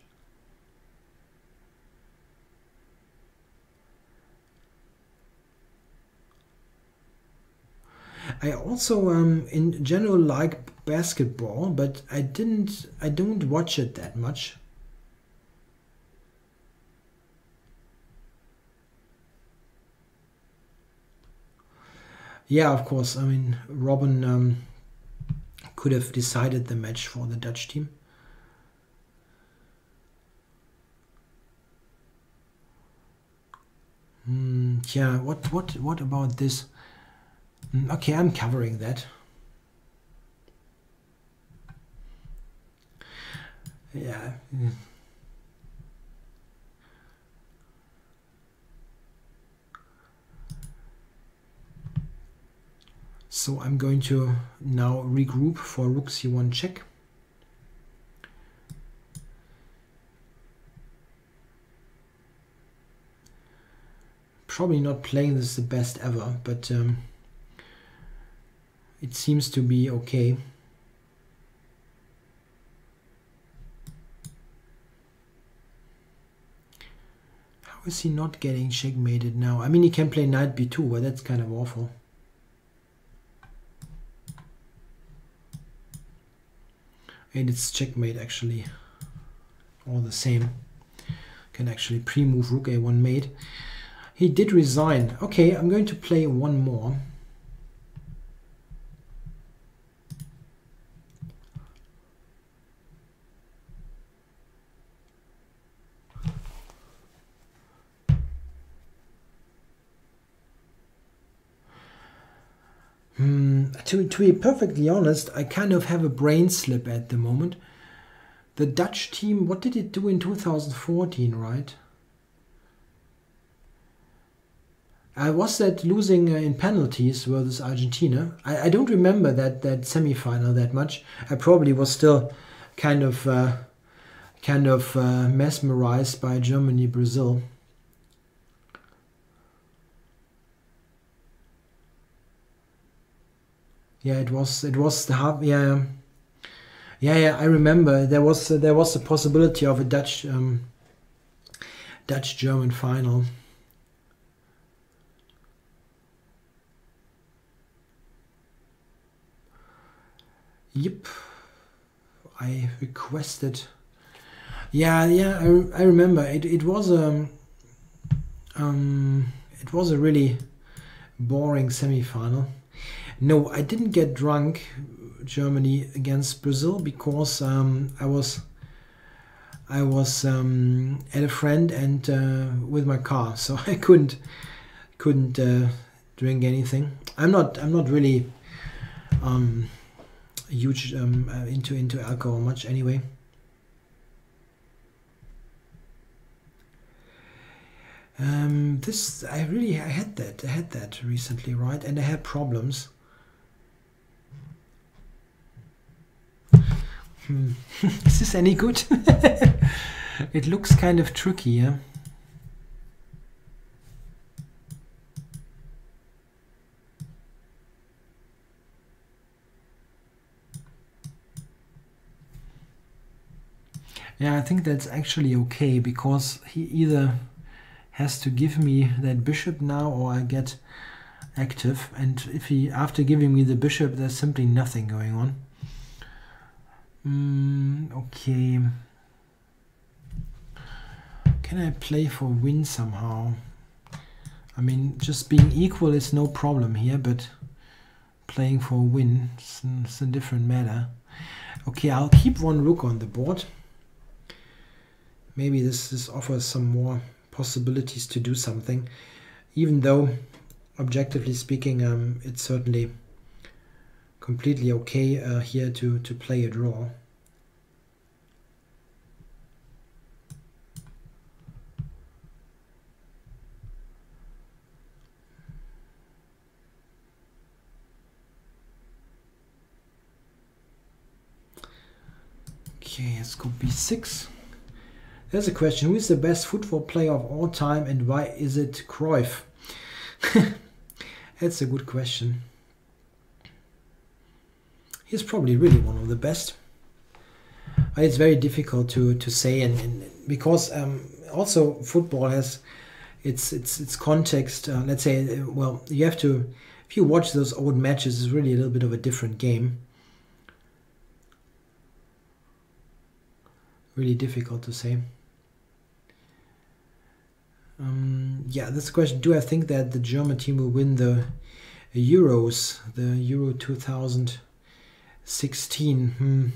I also um, in general like basketball, but I didn't I don't watch it that much. Yeah, of course. I mean, Robben um, could have decided the match for the Dutch team. Hmm, yeah, what what what about this? Hmm, okay, I'm covering that. Yeah. So I'm going to now regroup for rook c1 check. Probably not playing this the best ever, but um, it seems to be okay. How is he not getting checkmated now? I mean, he can play knight b2, but that's kind of awful. And it's checkmate actually. All the same. Can actually pre-move rook a1 mate. He did resign. Okay I'm going to play one more Hmm, to, to be perfectly honest, I kind of have a brain slip at the moment. The Dutch team, what did it do in 2014, right? I was that losing uh, in penalties versus Argentina. I, I don't remember that that semi-final that much. I probably was still kind of uh, kind of uh, mesmerized by Germany Brazil. Yeah, it was it was the half. Yeah, yeah, yeah. I remember there was uh, there was a possibility of a Dutch um, Dutch German final. Yep, I requested. Yeah, yeah, I, I remember it. It was a um, um, it was a really boring semi-final. No, I didn't get drunk Germany against Brazil because um, I was I was um, at a friend and uh, with my car, so I couldn't couldn't uh, drink anything. I'm not I'm not really um, huge um, uh, into into alcohol much anyway. Um, this I really I had that I had that recently, right? And I had problems. Hmm. Is this any good? it looks kind of tricky, yeah? Yeah, I think that's actually okay because he either has to give me that bishop now or I get active and if he after giving me the bishop there's simply nothing going on. Mm, okay. Can I play for win somehow? I mean, just being equal is no problem here, but playing for win is a different matter. Okay, I'll keep one rook on the board. Maybe this, this offers some more possibilities to do something, even though, objectively speaking, um, it's certainly completely okay uh, here to, to play a draw. Okay, let's go b6. There's a question. Who is the best football player of all time and why is it Cruyff? That's a good question. He's probably really one of the best. But it's very difficult to, to say and, and because um, also football has its its its context. Uh, let's say, well, you have to if you watch those old matches, it's really a little bit of a different game. Really difficult to say. Um, yeah, this question. Do I think that the German team will win the Euros, the Euro 2016? Hmm.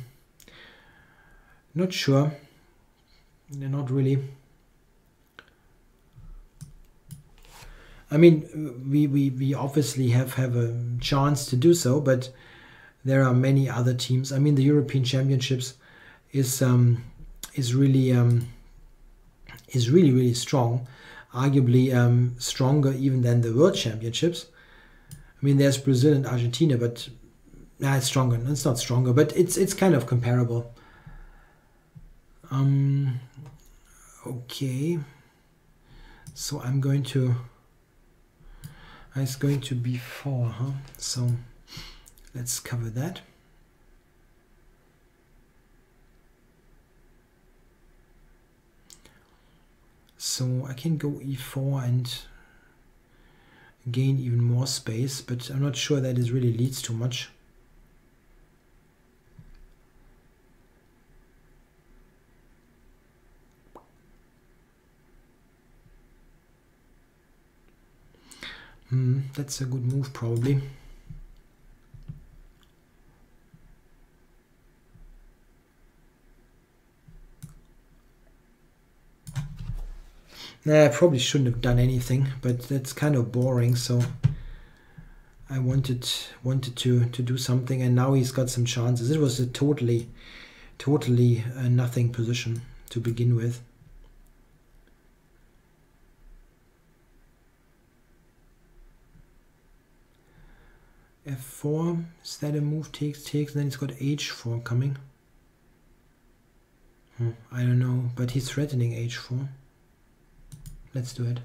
Not sure. Not really. I mean, we, we, we obviously have, have a chance to do so, but there are many other teams. I mean, the European Championships is um, is really um, is really really strong arguably um, stronger even than the World Championships. I mean, there's Brazil and Argentina, but nah, it's stronger. It's not stronger, but it's it's kind of comparable. Um, okay, so I'm going to. It's going to be four, huh? So let's cover that. So I can go e4 and gain even more space, but I'm not sure that it really leads to much. Hmm, that's a good move probably. Nah, I probably shouldn't have done anything, but that's kind of boring. So I wanted wanted to to do something, and now he's got some chances. It was a totally, totally uh, nothing position to begin with. F4, is that a move takes takes? Then he's got H4 coming. Hmm, I don't know, but he's threatening H4 let's do it.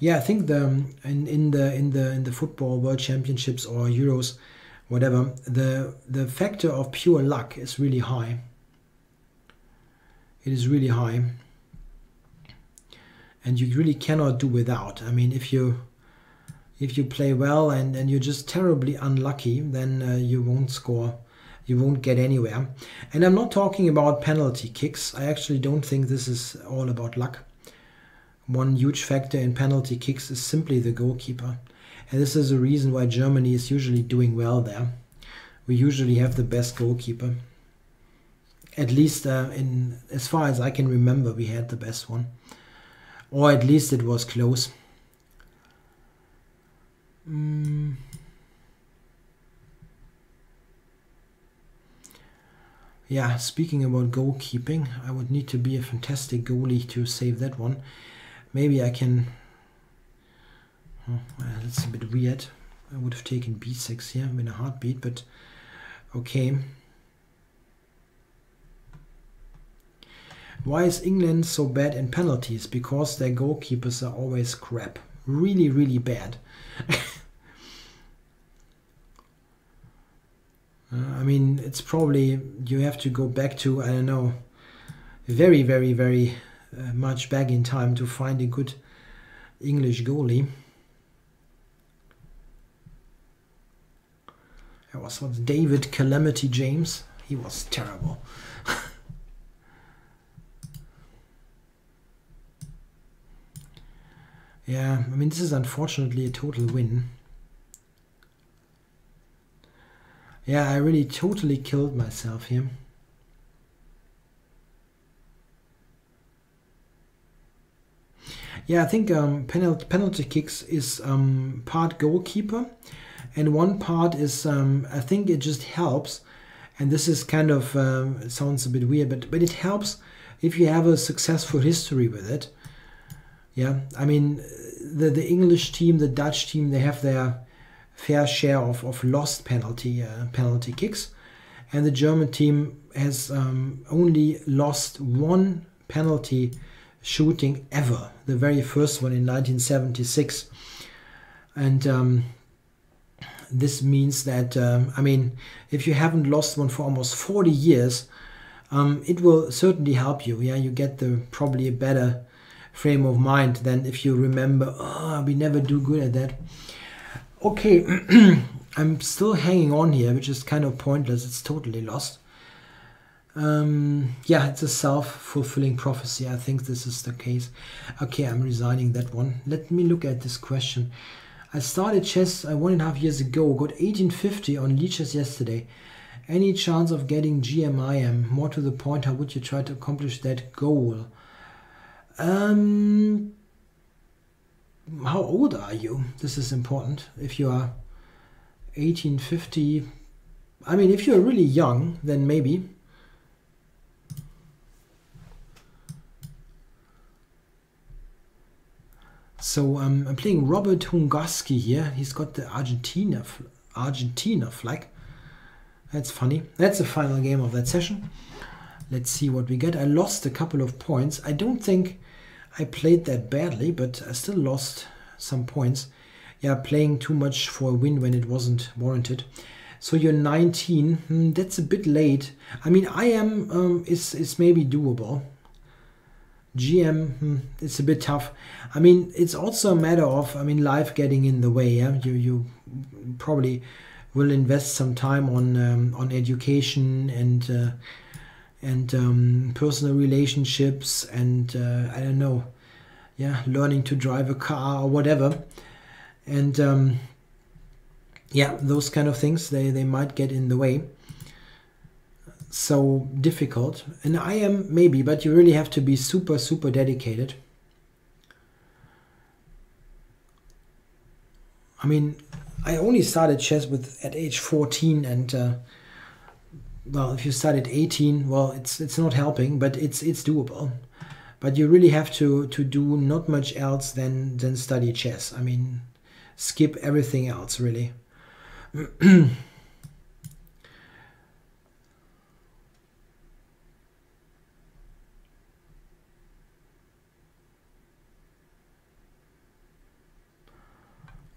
Yeah, I think the in, in the in the in the football world championships or Euros, whatever, the the factor of pure luck is really high. It is really high and you really cannot do without. I mean, if you if you play well and, and you're just terribly unlucky, then uh, you won't score. You won't get anywhere. And I'm not talking about penalty kicks. I actually don't think this is all about luck. One huge factor in penalty kicks is simply the goalkeeper. And this is a reason why Germany is usually doing well there. We usually have the best goalkeeper. At least uh, in as far as I can remember, we had the best one. Or at least it was close. Mm. Yeah, speaking about goalkeeping, I would need to be a fantastic goalie to save that one. Maybe I can... Well, that's a bit weird. I would have taken b6 here in a heartbeat, but okay. Why is England so bad in penalties? Because their goalkeepers are always crap. Really, really bad. uh, I mean, it's probably you have to go back to, I don't know, very, very, very uh, much back in time to find a good English goalie. Was what David Calamity James. He was terrible. yeah, I mean, this is unfortunately a total win. Yeah, I really totally killed myself here. Yeah, I think um, penalty, penalty kicks is um, part goalkeeper, and one part is um, I think it just helps, and this is kind of um, sounds a bit weird, but but it helps if you have a successful history with it. Yeah, I mean the the English team, the Dutch team, they have their fair share of, of lost penalty uh, penalty kicks, and the German team has um, only lost one penalty shooting ever, the very first one in 1976. And um, this means that, um, I mean, if you haven't lost one for almost 40 years, um, it will certainly help you. Yeah, you get the probably a better frame of mind than if you remember, oh, we never do good at that. Okay, I'm still hanging on here, which is kind of pointless. It's totally lost. Um, yeah, it's a self-fulfilling prophecy. I think this is the case. Okay, I'm resigning that one. Let me look at this question. I started chess uh, one and a half years ago, got 1850 on Lichess yesterday. Any chance of getting GMIM? More to the point, how would you try to accomplish that goal? Um, how old are you? This is important. If you are 1850, I mean, if you're really young, then maybe. So um, I'm playing Robert Hungoski here. He's got the Argentina Argentina flag. That's funny. That's the final game of that session. Let's see what we get. I lost a couple of points. I don't think I played that badly, but I still lost some points. Yeah, playing too much for a win when it wasn't warranted. So you're 19. Hmm, that's a bit late. I mean, I am um, is is maybe doable. GM, hmm, it's a bit tough. I mean, it's also a matter of, I mean, life getting in the way. Yeah, you you probably will invest some time on um, on education and uh, and um, personal relationships and uh, I don't know, yeah, learning to drive a car or whatever, and um, yeah, those kind of things they they might get in the way so difficult. And I am maybe, but you really have to be super, super dedicated. I mean, I only started chess with at age 14 and uh, well, if you start at 18, well, it's it's not helping, but it's it's doable. But you really have to to do not much else than than study chess. I mean, skip everything else really.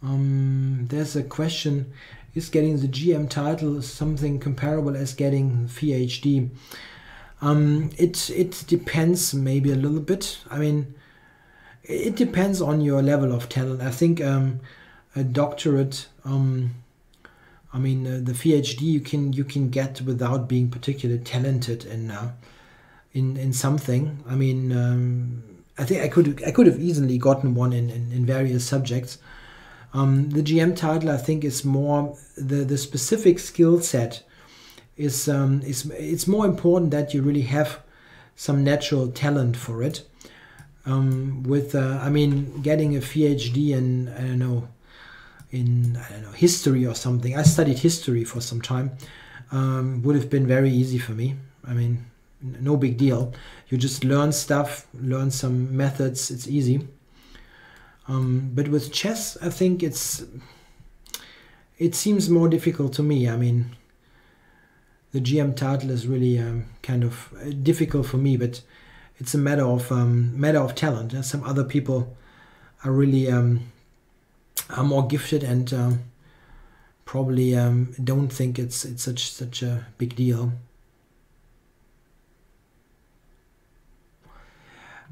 Um, there's a question: Is getting the GM title something comparable as getting PhD? Um, it it depends maybe a little bit. I mean, it depends on your level of talent. I think um, a doctorate. Um, I mean, uh, the PhD you can you can get without being particularly talented in uh, in in something. I mean, um, I think I could I could have easily gotten one in, in, in various subjects. Um, the GM title, I think, is more the the specific skill set is um, is it's more important that you really have some natural talent for it. Um, with uh, I mean, getting a PhD in I don't know in I don't know history or something. I studied history for some time. Um, would have been very easy for me. I mean, no big deal. You just learn stuff, learn some methods. It's easy. Um, but with chess, I think it's it seems more difficult to me. I mean, the GM title is really um, kind of uh, difficult for me, but it's a matter of um, matter of talent. Yeah? Some other people are really um, are more gifted and um, probably um, don't think it's it's such such a big deal.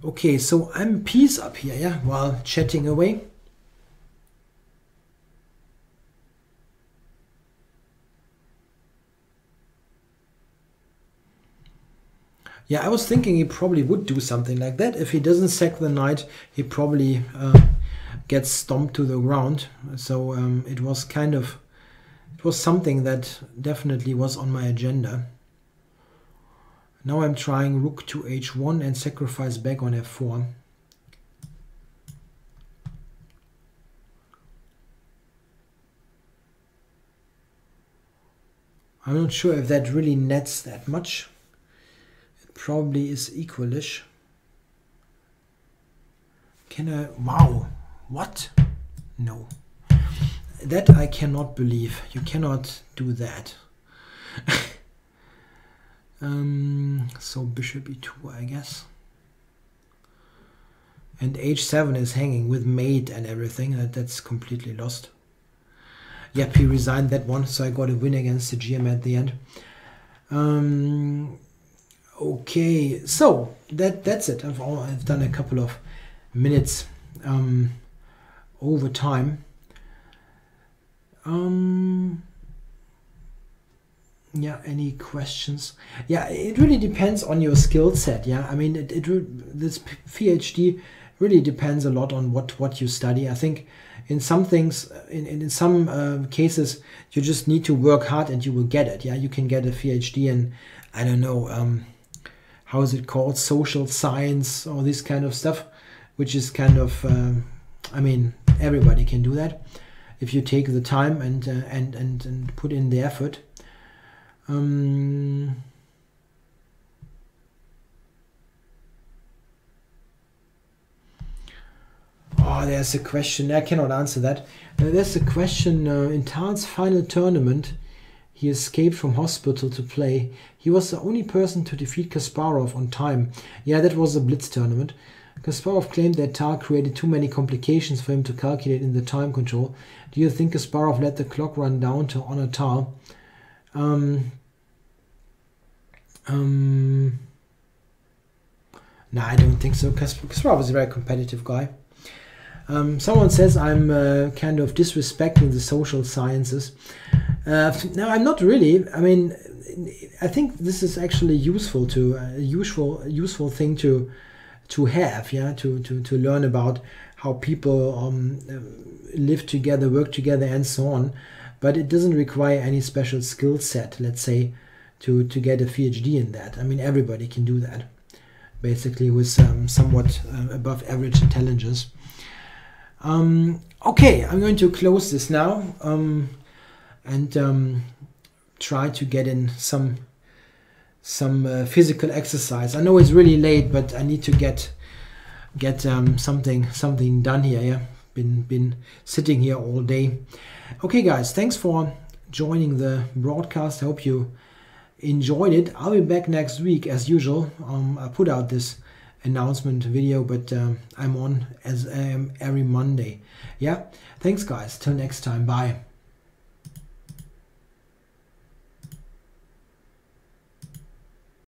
Okay, so I'm peace up here, yeah, while chatting away. Yeah, I was thinking he probably would do something like that. If he doesn't sack the knight, he probably uh, gets stomped to the ground. So um, it was kind of, it was something that definitely was on my agenda. Now I'm trying rook to h1 and sacrifice back on f4. I'm not sure if that really nets that much It probably is equalish. Can I, wow, what? No. That I cannot believe. You cannot do that. um, so bishop e2, I guess. And h7 is hanging with mate and everything. That, that's completely lost. Yep, he resigned that one, so I got a win against the GM at the end. Um, Okay, so that that's it. I've, all, I've done a couple of minutes um, over time. Um, yeah, any questions? Yeah, it really depends on your skill set. Yeah, I mean, it, it this PhD really depends a lot on what what you study. I think in some things, in in some uh, cases, you just need to work hard and you will get it. Yeah, you can get a PhD in I don't know. Um, how is it called social science or this kind of stuff which is kind of um, i mean everybody can do that if you take the time and uh, and, and and put in the effort um, Oh, there's a question. I cannot answer that. Uh, there's a question uh, in Tal's final tournament. He escaped from hospital to play. He was the only person to defeat Kasparov on time. Yeah, that was a blitz tournament. Kasparov claimed that Tal created too many complications for him to calculate in the time control. Do you think Kasparov let the clock run down to honor Tal? Um, um, no, I don't think so. Kasparov is a very competitive guy. Um, someone says I'm uh, kind of disrespecting the social sciences. Uh, no, I'm not really. I mean, I think this is actually useful to a uh, useful useful thing to to have. Yeah, to to to learn about how people um, live together, work together, and so on. But it doesn't require any special skill set. Let's say to to get a PhD in that. I mean, everybody can do that. Basically, with um, somewhat uh, above average intelligence. Um, okay, I'm going to close this now um, and um, try to get in some some uh, physical exercise. I know it's really late, but I need to get get um, something something done here. Yeah, been been sitting here all day. Okay, guys, thanks for joining the broadcast. I hope you enjoyed it. I'll be back next week as usual. Um, I put out this announcement video, but um, I'm on as um, every Monday. Yeah, thanks guys. Till next time. Bye.